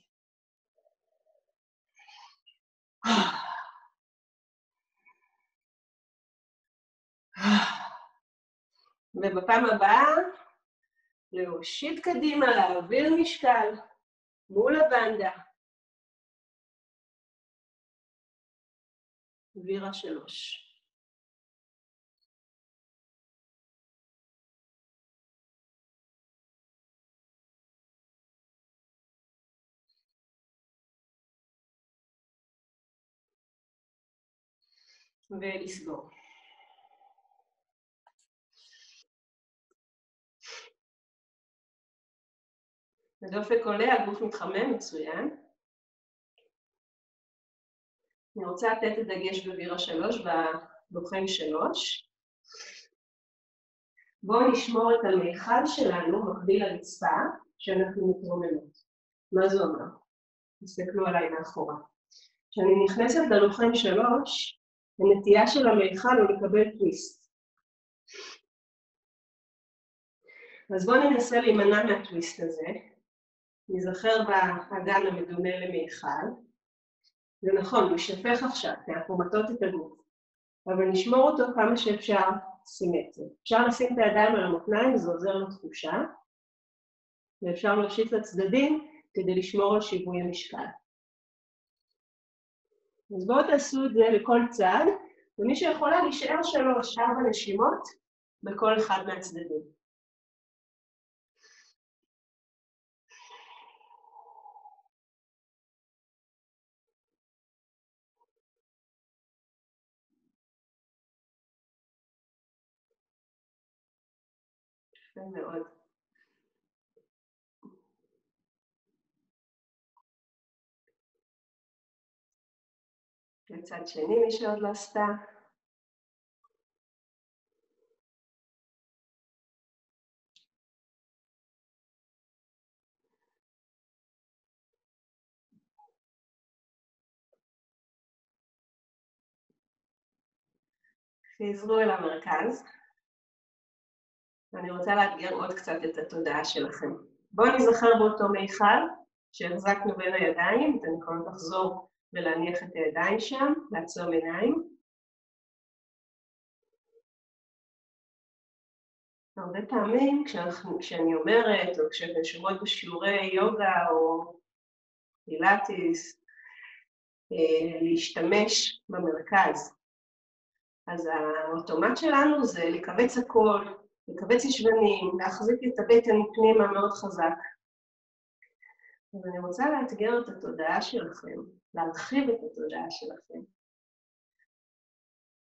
ובפעם הבאה, להושיט קדימה, להעביר משקל מול הבנדה. וירה שלוש. ולסגור. הדופק עולה, הגוף מתחמם, מצוין. אני רוצה לתת את דגש בבירה שלוש, בלוחם שלוש. בואו נשמור את המיכל שלנו מקביל לרצפה, שאנחנו מתרוממות. מה זה אומר? תסתכלו עליי מאחורה. כשאני נכנסת ללוחם שלוש, הנטייה של המיכל הוא לקבל טוויסט. אז בואו ננסה להימנע מהטוויסט הזה. נזכר באגן המדומה למיכל. זה נכון, הוא יישפך עכשיו, כי אנחנו מטות את הגוף, אבל נשמור אותו כמה שאפשר סימטרי. אפשר לשים את הידיים על המותניים, זה עוזר לתחושה, ואפשר להושיט לצדדים כדי לשמור על שיווי המשקל. אז בואו תעשו את זה לכל צד, ומי שיכולה להישאר שלוש, ארבע נשימות בכל אחד מהצדדים. יפה מאוד. לצד שני, מי שעוד לא עשתה. חזרו אל המרכז. ואני רוצה לאתגר עוד קצת את התודעה שלכם. בואו נזכר באותו מיכל שהחזקנו בין הידיים, אתם יכולים לחזור ולהניח את הידיים שם, לעצום עיניים. הרבה פעמים כשאנחנו, כשאני אומרת, או כשאתם שומעות בשיעורי יוגה או פילאטיס, אה, להשתמש במרכז. אז האוטומט שלנו זה לקבץ הכל, לקבץ ישבנים, להחזיק את הבטן פנימה מאוד חזק. אז אני רוצה לאתגר את התודעה שלכם, להרחיב את התודעה שלכם,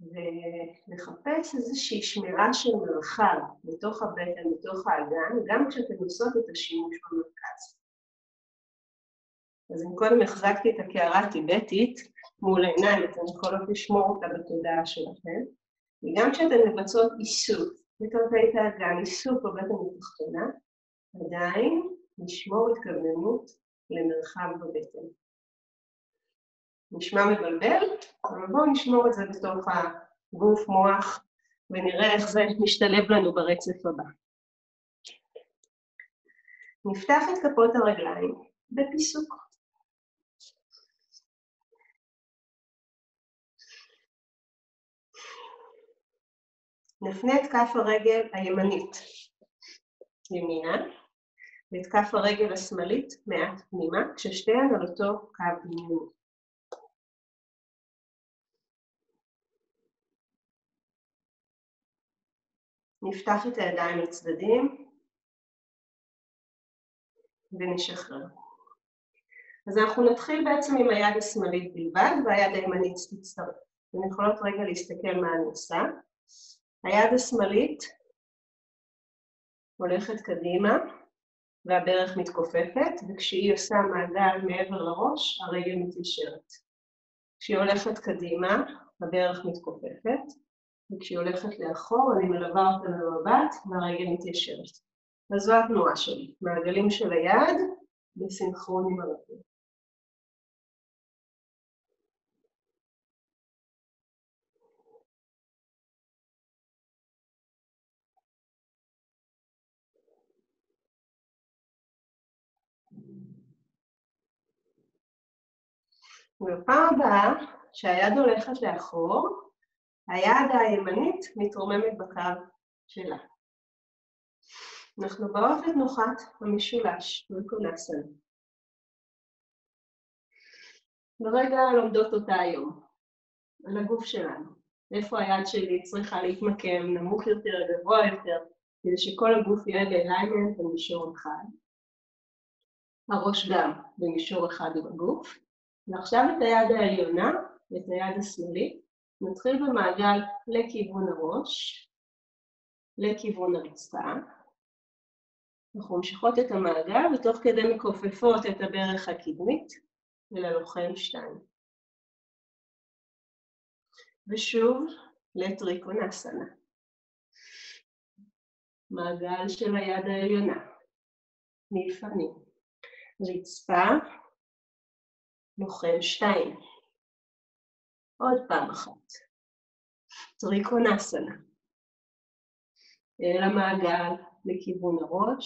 ולחפש איזושהי שמירה של מרחב בתוך הבטן, בתוך האגן, גם כשאתן עושות את השימוש במרכז. אז אם קודם החזקתי את הקערה הטיבטית מול העיניים, אתן יכולות לשמור אותה בתודעה שלכם, וגם כשאתן מבצעות איסוף בקרקעית האגן, איסוף בבטן התחתונה, עדיין לשמור התכווננות למרחב בבטן. נשמע מבלבל, אבל בואו נשמור את זה בתוך הגוף, מוח, ונראה איך זה משתלב לנו ברצף הבא. נפתח את כפות הרגליים בפיסוק. נפנה את כף הרגל הימנית ימינה, ואת כף הרגל השמאלית מעט פנימה, כששתיהן על אותו קו פנימי. נפתח את הידיים לצדדים ונשחרר. אז אנחנו נתחיל בעצם עם היד השמאלית בלבד, והיד הימנית תצטרף. אתם יכולות רגע להסתכל מה אני עושה. היד השמאלית הולכת קדימה, והברך מתכופפת, וכשהיא עושה מעגל מעבר לראש, הרגל מתיישרת. כשהיא הולכת קדימה, הברך מתכופפת, וכשהיא הולכת לאחור, אני מלווה אותה במבט, והרגל מתיישרת. אז זו התנועה שלי, מעגלים של היד בסינכרון עם הרגל. ובפעם הבאה שהיד הולכת לאחור, היד הימנית מתרוממת בקו שלה. אנחנו באות לתנוחת המשולש, ויקונסן. ורגע לומדות אותה היום, על הגוף שלנו. איפה היד שלי צריכה להתמקם, נמוך יותר, גבוה יותר, כדי שכל הגוף יהיה באליימנט במישור אחד. הראש גם במישור אחד בגוף. ועכשיו את היד העליונה ואת היד השמאלית, נתחיל במעגל לכיוון הראש, לכיוון הרצפה. אנחנו ממשיכות את המעגל ותוך כדי מכופפות את הברך הקדמית וללוחם שתיים. ושוב לטריקונסנה. מעגל של היד העליונה, מלפנים. רצפה, לוחם שתיים. עוד פעם אחת. טריקונסנה. אל המעגל, לכיוון הראש,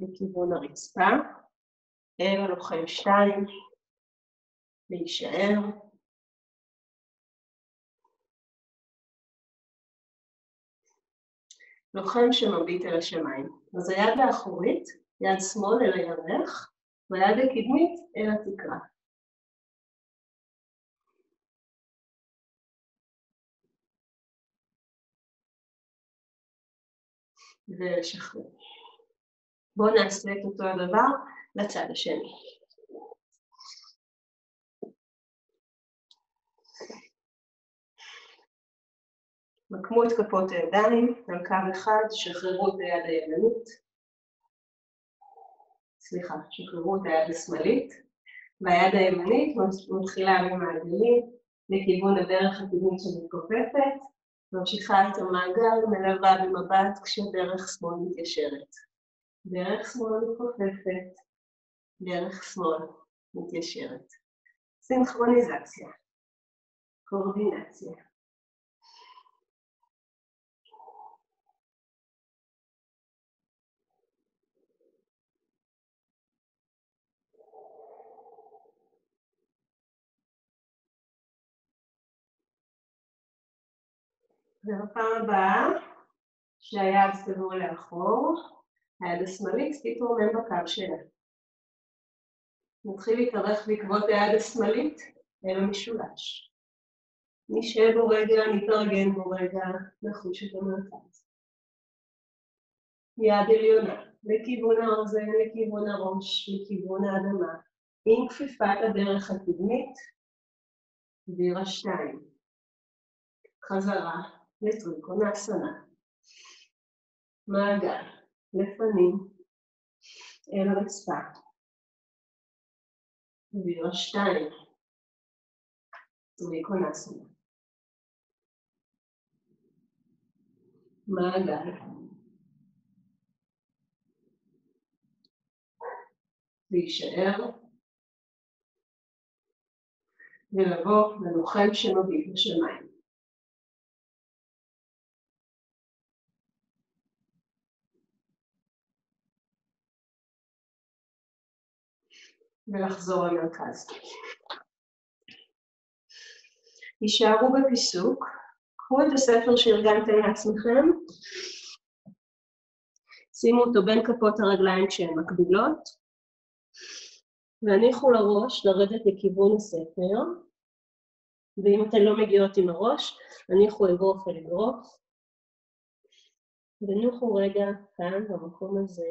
לכיוון הרצפה, אל הלוחם שתיים, להישאר. לוחם שמביט אל השמיים. אז היד האחורית, יד שמאל אל הירך, והיד הקדמית אל התקרה. ולשחרר. בואו נעשה את אותו הדבר לצד השני. מקמו את כפות הידיים על קו אחד, שחררו את היד הימנית. סליחה, שחררו את היד השמאלית, והיד הימנית מתחילה במעגלים לכיוון הדרך הקדמית שמתכופפת, ממשיכה את המעגל, מלווה במבט כשדרך שמאל מתיישרת. דרך שמאל מתכופפת, דרך שמאל מתיישרת. סינכרוניזציה, קואורדינציה. ובפעם הבאה, שהיד סגור לאחור, היד השמאלית תתרומם בקו שלה. נתחיל להתארך בעקבות היד השמאלית אל המשולש. נשב בו רגע, נתארגן בו רגע, נחוש את המרכז. יד עליונה, לכיוון האוזן, לכיוון הראש, לכיוון האדמה, עם כפיפת הדרך הקדמית, וירה שתיים. חזרה לטריקונסנה. מעגל, לפנים, אל הרצפה. וירה שתיים, טריקונסנה. מעגל. להישאר ולבוא ללוחם שמביט בשמיים. ולחזור למרכז. הישארו בפיסוק, קחו את הספר שארגנתם לעצמכם, שימו אותו בין כפות הרגליים כשהן מקבילות, והניחו לראש לרדת לכיוון הספר, ואם אתן לא מגיעות עם הראש, הניחו אגרוף אל אגרוף, וניחו רגע כאן, במקום הזה,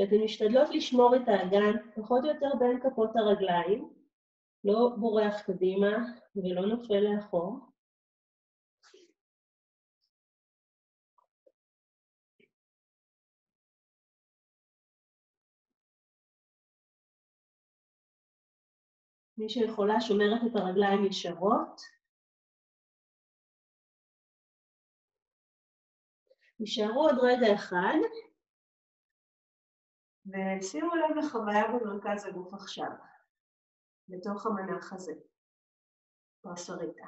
שאתן משתדלות לשמור את האגן פחות או יותר בין כפות הרגליים, לא בורח קדימה ולא נופל לאחור. מי שיכולה שומרת את הרגליים ישרות. נשארו עוד רגע אחד, ושימו לב לחוויה במרכז הגוף עכשיו, בתוך המנח הזה, פרסריטה.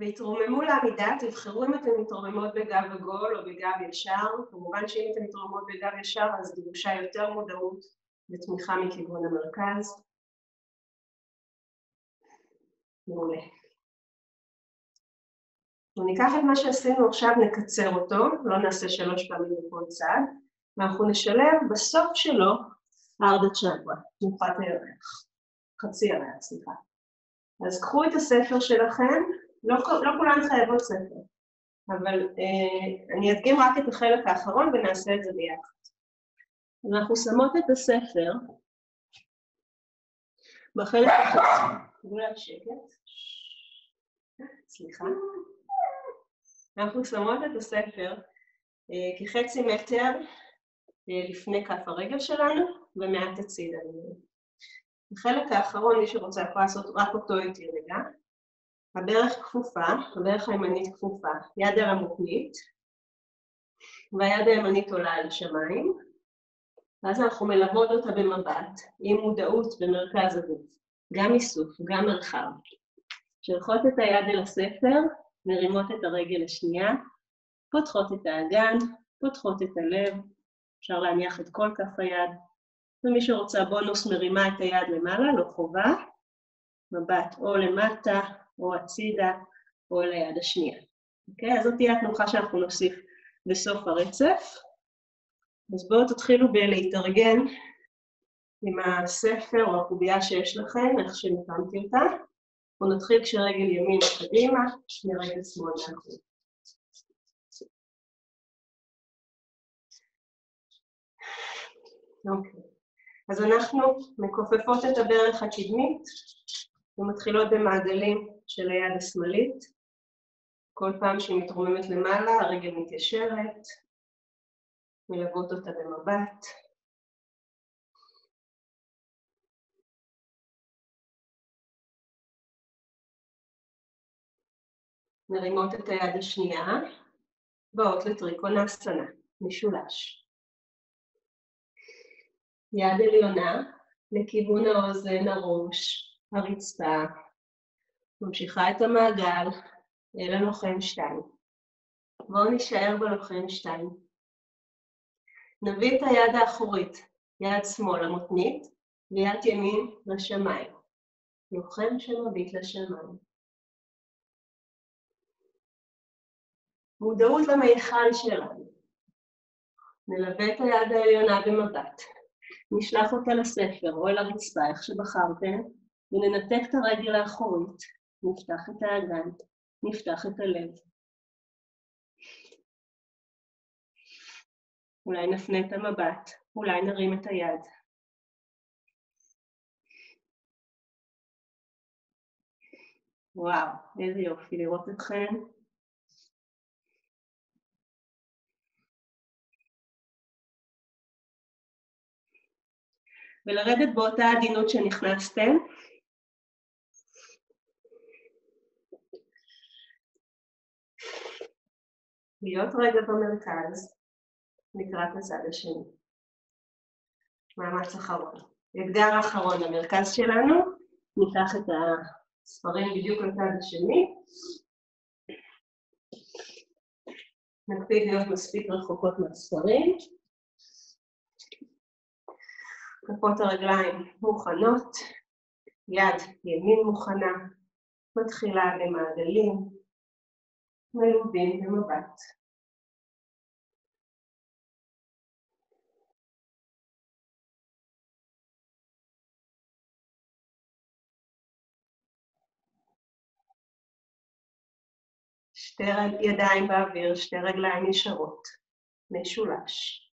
והתרוממו לעמידה, תבחרו אם אתן מתרוממות בגב עגול או בגב ישר, כמובן שאם אתן מתרוממות בגב ישר אז דרושה יותר מודעות ותמיכה מכיוון המרכז. מעולה. וניקח את מה שעשינו עכשיו, נקצר אותו, לא נעשה שלוש פעמים בכל צד, ואנחנו נשלב בסוף שלו ארדה צ'קרה, תנוחת הירח, חצי ירח, סליחה. אז קחו את הספר שלכם, לא, לא כולן חייבות ספר, אבל אה, אני אדגים רק את החלק האחרון ונעשה את זה ביחד. אנחנו שמות את הספר בחלק החצי, תנו לה שקט, סליחה. אנחנו שמות את הספר אה, כחצי מטר אה, לפני כף הרגל שלנו ומעט הצידה. החלק האחרון, מי שרוצה יכול לעשות רק אותו איתי רגע. הברך כפופה, הברך הימנית כפופה, יד על המותנית, והיד הימנית עולה על השמיים, ואז אנחנו מלוות אותה במבט, עם מודעות במרכז הגוף, גם איסוף, גם מרחב. שולחות את היד אל הספר, מרימות את הרגל השנייה, פותחות את האגן, פותחות את הלב, אפשר להניח את כל כף היד, ומי שרוצה בונוס מרימה את היד למעלה, לא חובה, מבט או למטה או הצידה או אל היד השנייה. אוקיי? אז זאת תהיה התנוחה שאנחנו נוסיף בסוף הרצף. אז בואו תתחילו בלהתארגן עם הספר או הקובייה שיש לכם, איך שנתנתי אותה. בואו נתחיל כשרגל ימין קדימה, מרגל שמאל מאחור. אוקיי, אז אנחנו מכופפות את הברך הקדמית ומתחילות במעגלים של היד השמאלית. כל פעם שהיא מתרוממת למעלה, הרגל מתיישרת, מלוות אותה במבט. מרימות את היד השנייה, באות לטריקונסטנה, משולש. יד עליונה לכיוון האוזן, הראש, הרצפה, ממשיכה את המעגל אל הלוחם שתיים. בואו נישאר בלוחם שתיים. נביא את היד האחורית, יד שמאל למותנית, ויד ימין לשמיים. לוחם שמביט לשמיים. מודעות למיכל שלנו. נלווה את היד העליונה במבט. נשלח אותה לספר או אל הרצפה, איך שבחרתם, וננתק את הרגל האחורית. נפתח את האגן, נפתח את הלב. אולי נפנה את המבט, אולי נרים את היד. וואו, איזה יופי לראות אתכם. ולרדת באותה עדינות שנכנסתם. להיות רגע במרכז לקראת הצד השני. מאמץ אחרון. אתגר אחרון למרכז שלנו, ניקח את הספרים בדיוק לצד השני. נקפיד להיות מספיק רחוקות מהספרים. כפות הרגליים מוכנות, יד ימין מוכנה, מתחילה במעגלים, מלווים במבט. שתי ידיים באוויר, שתי רגליים ישרות, משולש.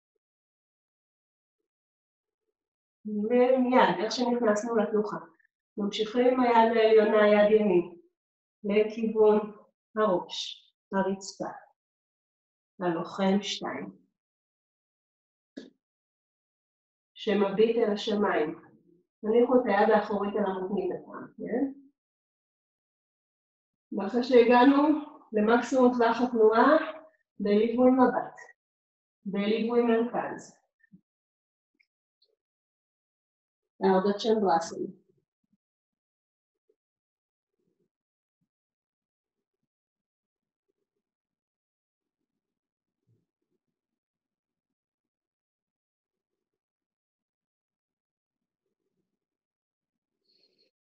ומיד, איך שנכנסנו לתנוחה. ממשיכים עם היד העליונה, יד ימין, לכיוון הראש, הרצפה, הלוחם שתיים. שמביט אל השמיים. תניחו את היד האחורית על המותנית הפעם, כן? ואחרי שהגענו למקסימום טווח התנועה, בליווי מבט, בליווי מרכז. Ardachan blessing.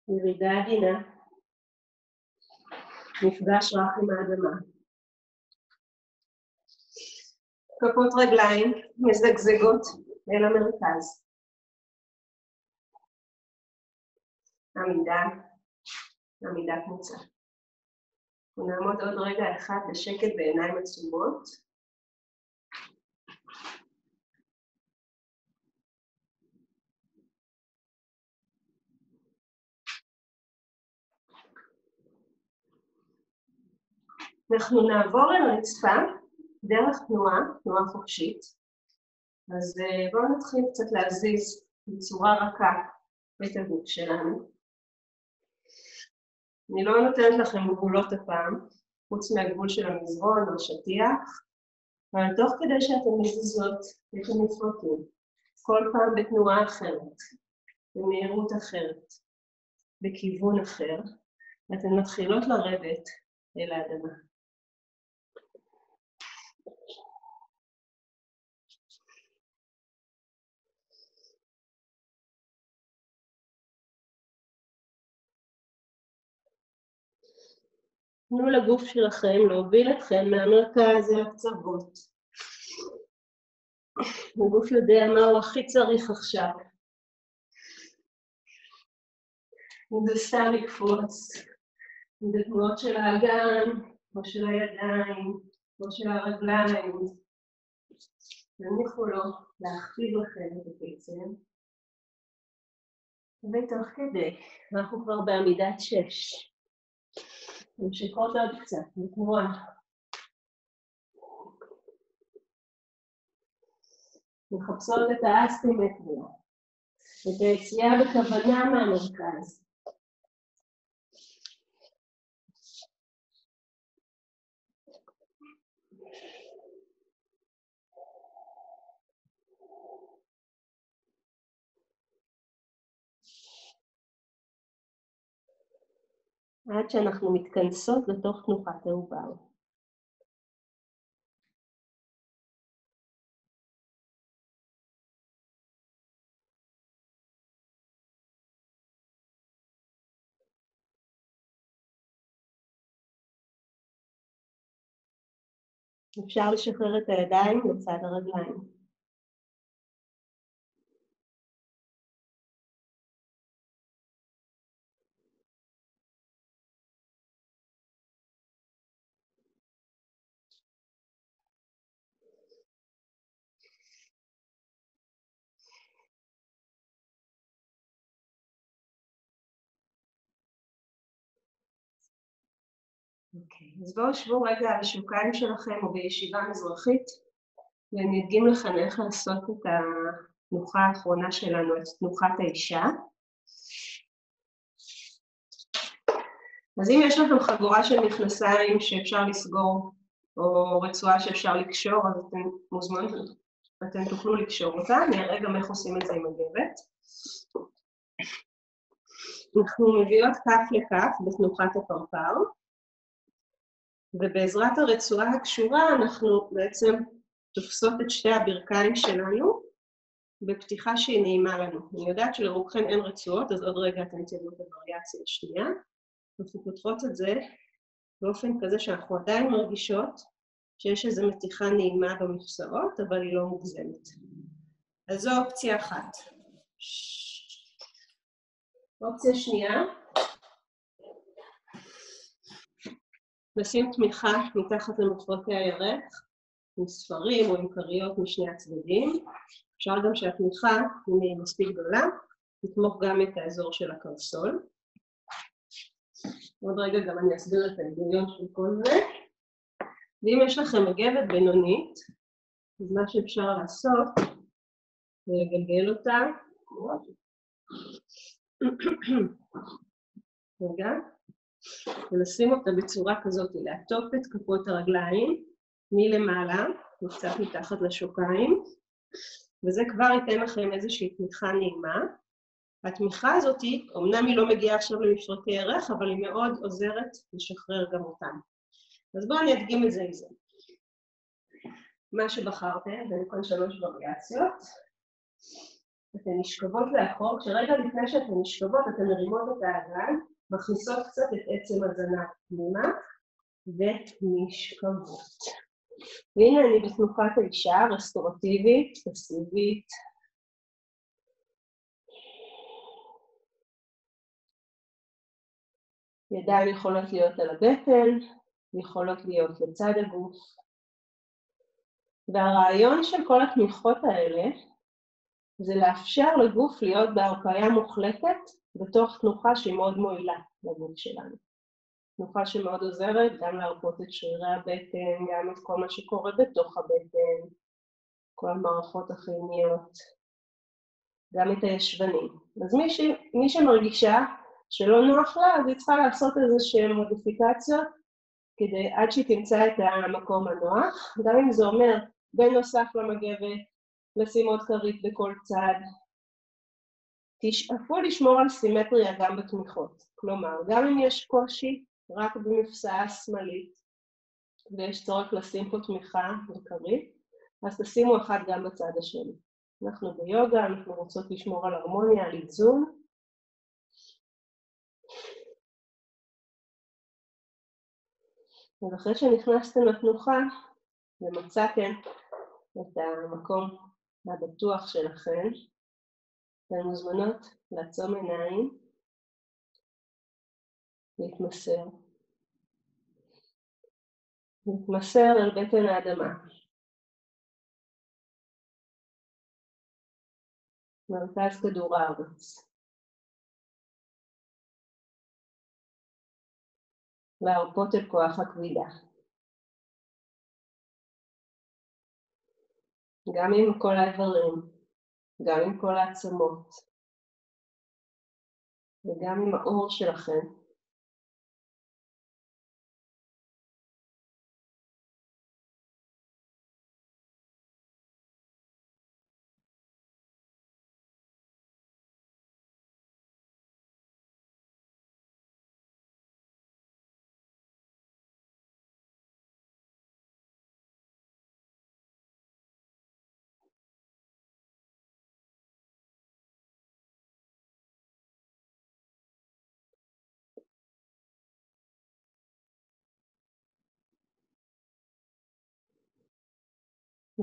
ירידה עדינה, מפגש רק עם האדמה. כפות רגליים מזגזגות אל המרכז. עמידה, עמידת מוצא. נעמוד עוד רגע אחד בשקט בעיניים עצומות. אנחנו נעבור אל הרצפה דרך תנועה, תנועה חופשית. אז אה, בואו נתחיל קצת להזיז בצורה רכה את הגוף שלנו. אני לא נותנת לכם גבולות הפעם, חוץ מהגבול של המזרון או השטיח, אבל תוך כדי שאתם מזיזות את המפרקים, כל פעם בתנועה אחרת, במהירות אחרת, בכיוון אחר, אתן מתחילות לרדת אל האדמה. תנו לגוף שלכם להוביל אתכם מהמרכז אל הקצוות. הגוף יודע מה הוא הכי צריך עכשיו. זה סתם לקפוץ, זה תנועות של האגן, או של הידיים, או של הרגליים. תניחו לו להכפיל לכם את הקצב. ותוך כדי, אנחנו כבר בעמידת שש. ממשיכות עוד קצת, בתנועה. מחפשות את האסטימטריה, את היציאה בכוונה מהמרכז. עד שאנחנו מתכנסות לתוך תנוחת העובר. אפשר לשחרר את הידיים לצד הרגליים. אז בואו שבו רגע על השוקיים שלכם או בישיבה מזרחית ואני אדגים לכם איך לעשות את התנוחה האחרונה שלנו, את תנוחת האישה. אז אם יש לכם חגורה של מכנסיים שאפשר לסגור או רצועה שאפשר לקשור, אז אתם מוזמנים, אתם תוכלו לקשור אותה, אני אראה גם איך עושים את זה עם הגבת. אנחנו מביאות כף לכף בתנוחת הפרפר. ובעזרת הרצועה הקשורה אנחנו בעצם תופסות את שתי הברכיים שלנו בפתיחה שהיא נעימה לנו. אני יודעת שלרובכם אין רצועות, אז עוד רגע אתם תראו את הווריאציה השנייה. אנחנו פותחות את זה באופן כזה שאנחנו עדיין מרגישות שיש איזו מתיחה נעימה במפסעות, אבל היא לא מוגזמת. אז זו אופציה אחת. אופציה שנייה, לשים תמיכה מתחת למפרקי הירך, עם ספרים או עם כריות משני הצדדים. אפשר גם שהתמיכה, אם היא מספיק גדולה, תתמוך גם את האזור של הקרסול. עוד רגע גם אני אסביר את ההיגיון של כל זה. ואם יש לכם מגבת בינונית, אז מה שאפשר לעשות זה לגלגל אותה. רגע. ולשים אותה בצורה כזאת, לעטוף את כפות הרגליים מלמעלה, וקצת מתחת לשוקיים, וזה כבר ייתן לכם איזושהי תמיכה נעימה. התמיכה הזאת, אמנם היא לא מגיעה עכשיו למפרקי ערך, אבל היא מאוד עוזרת לשחרר גם אותם. אז בואו אני אדגים את זה עם זה. מה שבחרתם, והיו כאן שלוש וריאציות. אתן נשכבות לאחור, כשרגע לפני שאתן נשכבות, אתן מרימות את האגן, מכניסות קצת את עצם הזנב פנימה, ונשכבות. והנה אני בתנוחת האישה, רסטורטיבית, פסיבית. ידיים יכולות להיות על הבטן, יכולות להיות לצד הגוף. והרעיון של כל התמיכות האלה זה לאפשר לגוף להיות בהרפאיה מוחלטת בתוך תנוחה שהיא מאוד מועילה לגוף שלנו. תנוחה שמאוד עוזרת גם להרפות את שרירי הבטן, גם את כל מה שקורה בתוך הבטן, כל המערכות החיוניות, גם את הישבנים. אז מי, ש... מי שמרגישה שלא נוח לה, אז היא צריכה לעשות איזה שהן מודיפיקציות כדי, עד שהיא תמצא את המקום הנוח, גם אם זה אומר בנוסף למגבת, לשים עוד כרית בכל צד. תשאפו לשמור על סימטריה גם בתמיכות. כלומר, גם אם יש קושי רק במפסעה השמאלית, ויש צורך לשים פה תמיכה וכרית, אז תשימו אחת גם בצד השני. אנחנו ביוגה, אנחנו רוצות לשמור על הרמוניה, על איזון. ואחרי שנכנסתם לתנוחה ומצאתם את המקום הבטוח שלכם, אתן מוזמנות לעצום עיניים, להתמסר. להתמסר אל בטן האדמה. מרכז כדור הארץ. להרפות את כוח הכבידה. גם עם כל האיברים, גם עם כל העצמות, וגם עם האור שלכם.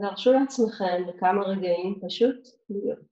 והרשו לעצמכם בכמה רגעים פשוט להיות.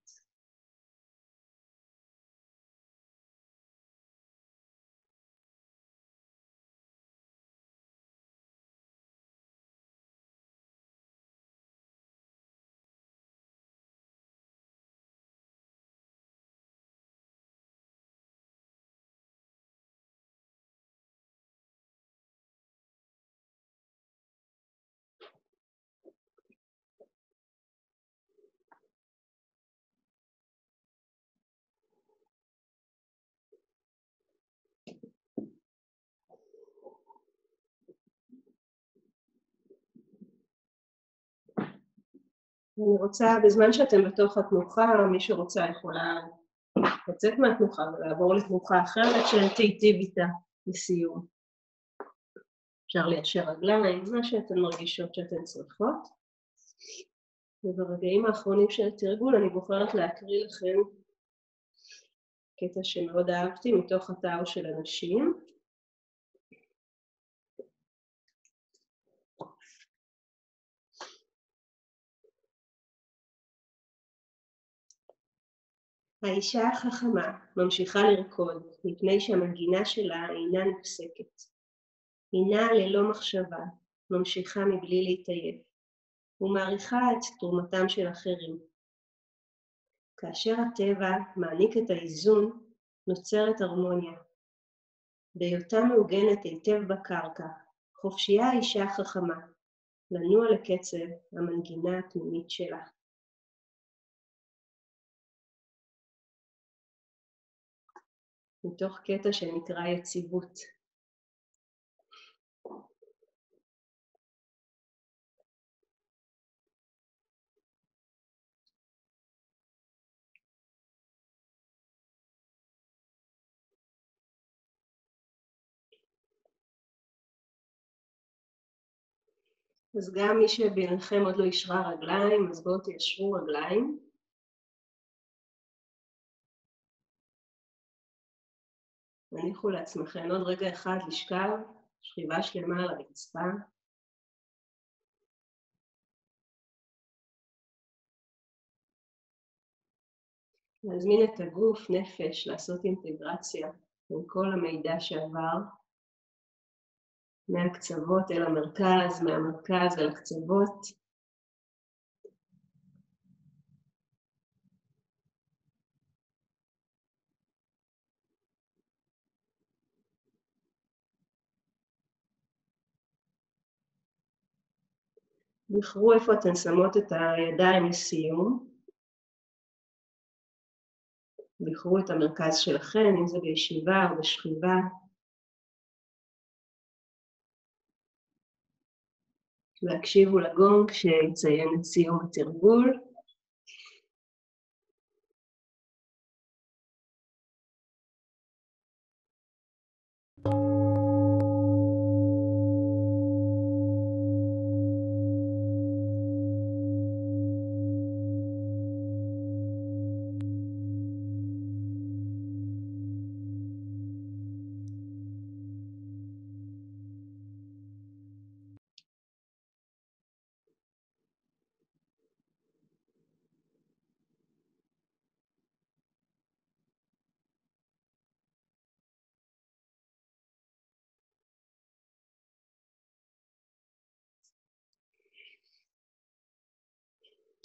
אני רוצה, בזמן שאתם בתוך התנוחה, מי שרוצה יכולה לצאת מהתנוחה ולעבור לתנוחה אחרת שתיטיב איתה לסיום. אפשר ליישר רגליים, מה שאתן מרגישות שאתן צריכות. וברגעים האחרונים של התרגול אני בוחרת להקריא לכם קטע שמאוד אהבתי מתוך התאו של אנשים. האישה החכמה ממשיכה לרקוד מפני שהמנגינה שלה אינה נפסקת. היא נעה ללא מחשבה, ממשיכה מבלי להתעייף, ומעריכה את תרומתם של אחרים. כאשר הטבע מעניק את האיזון, נוצרת הרמוניה, בהיותה מעוגנת היטב בקרקע, חופשייה אישה חכמה, לנוע לקצב המנגינה הפנימית שלה. מתוך קטע שנקרא יציבות. אז גם מי שביניכם עוד לא ישרה רגליים, אז בואו תיישרו רגליים. הניחו לעצמכם עוד רגע אחד לשכב, שכיבה שלמה על הרצפה. להזמין את הגוף, נפש, לעשות אינטגרציה עם כל המידע שעבר. מהקצוות אל המרכז, מהמרכז אל הקצוות. בחרו איפה אתן שמות את הידיים לסיום. בחרו את המרכז שלכם, אם זה בישיבה או בשכיבה. והקשיבו לגונג שיציין את סיום התרגול.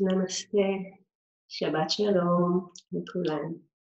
נמסטה, שבת שלום לכולם.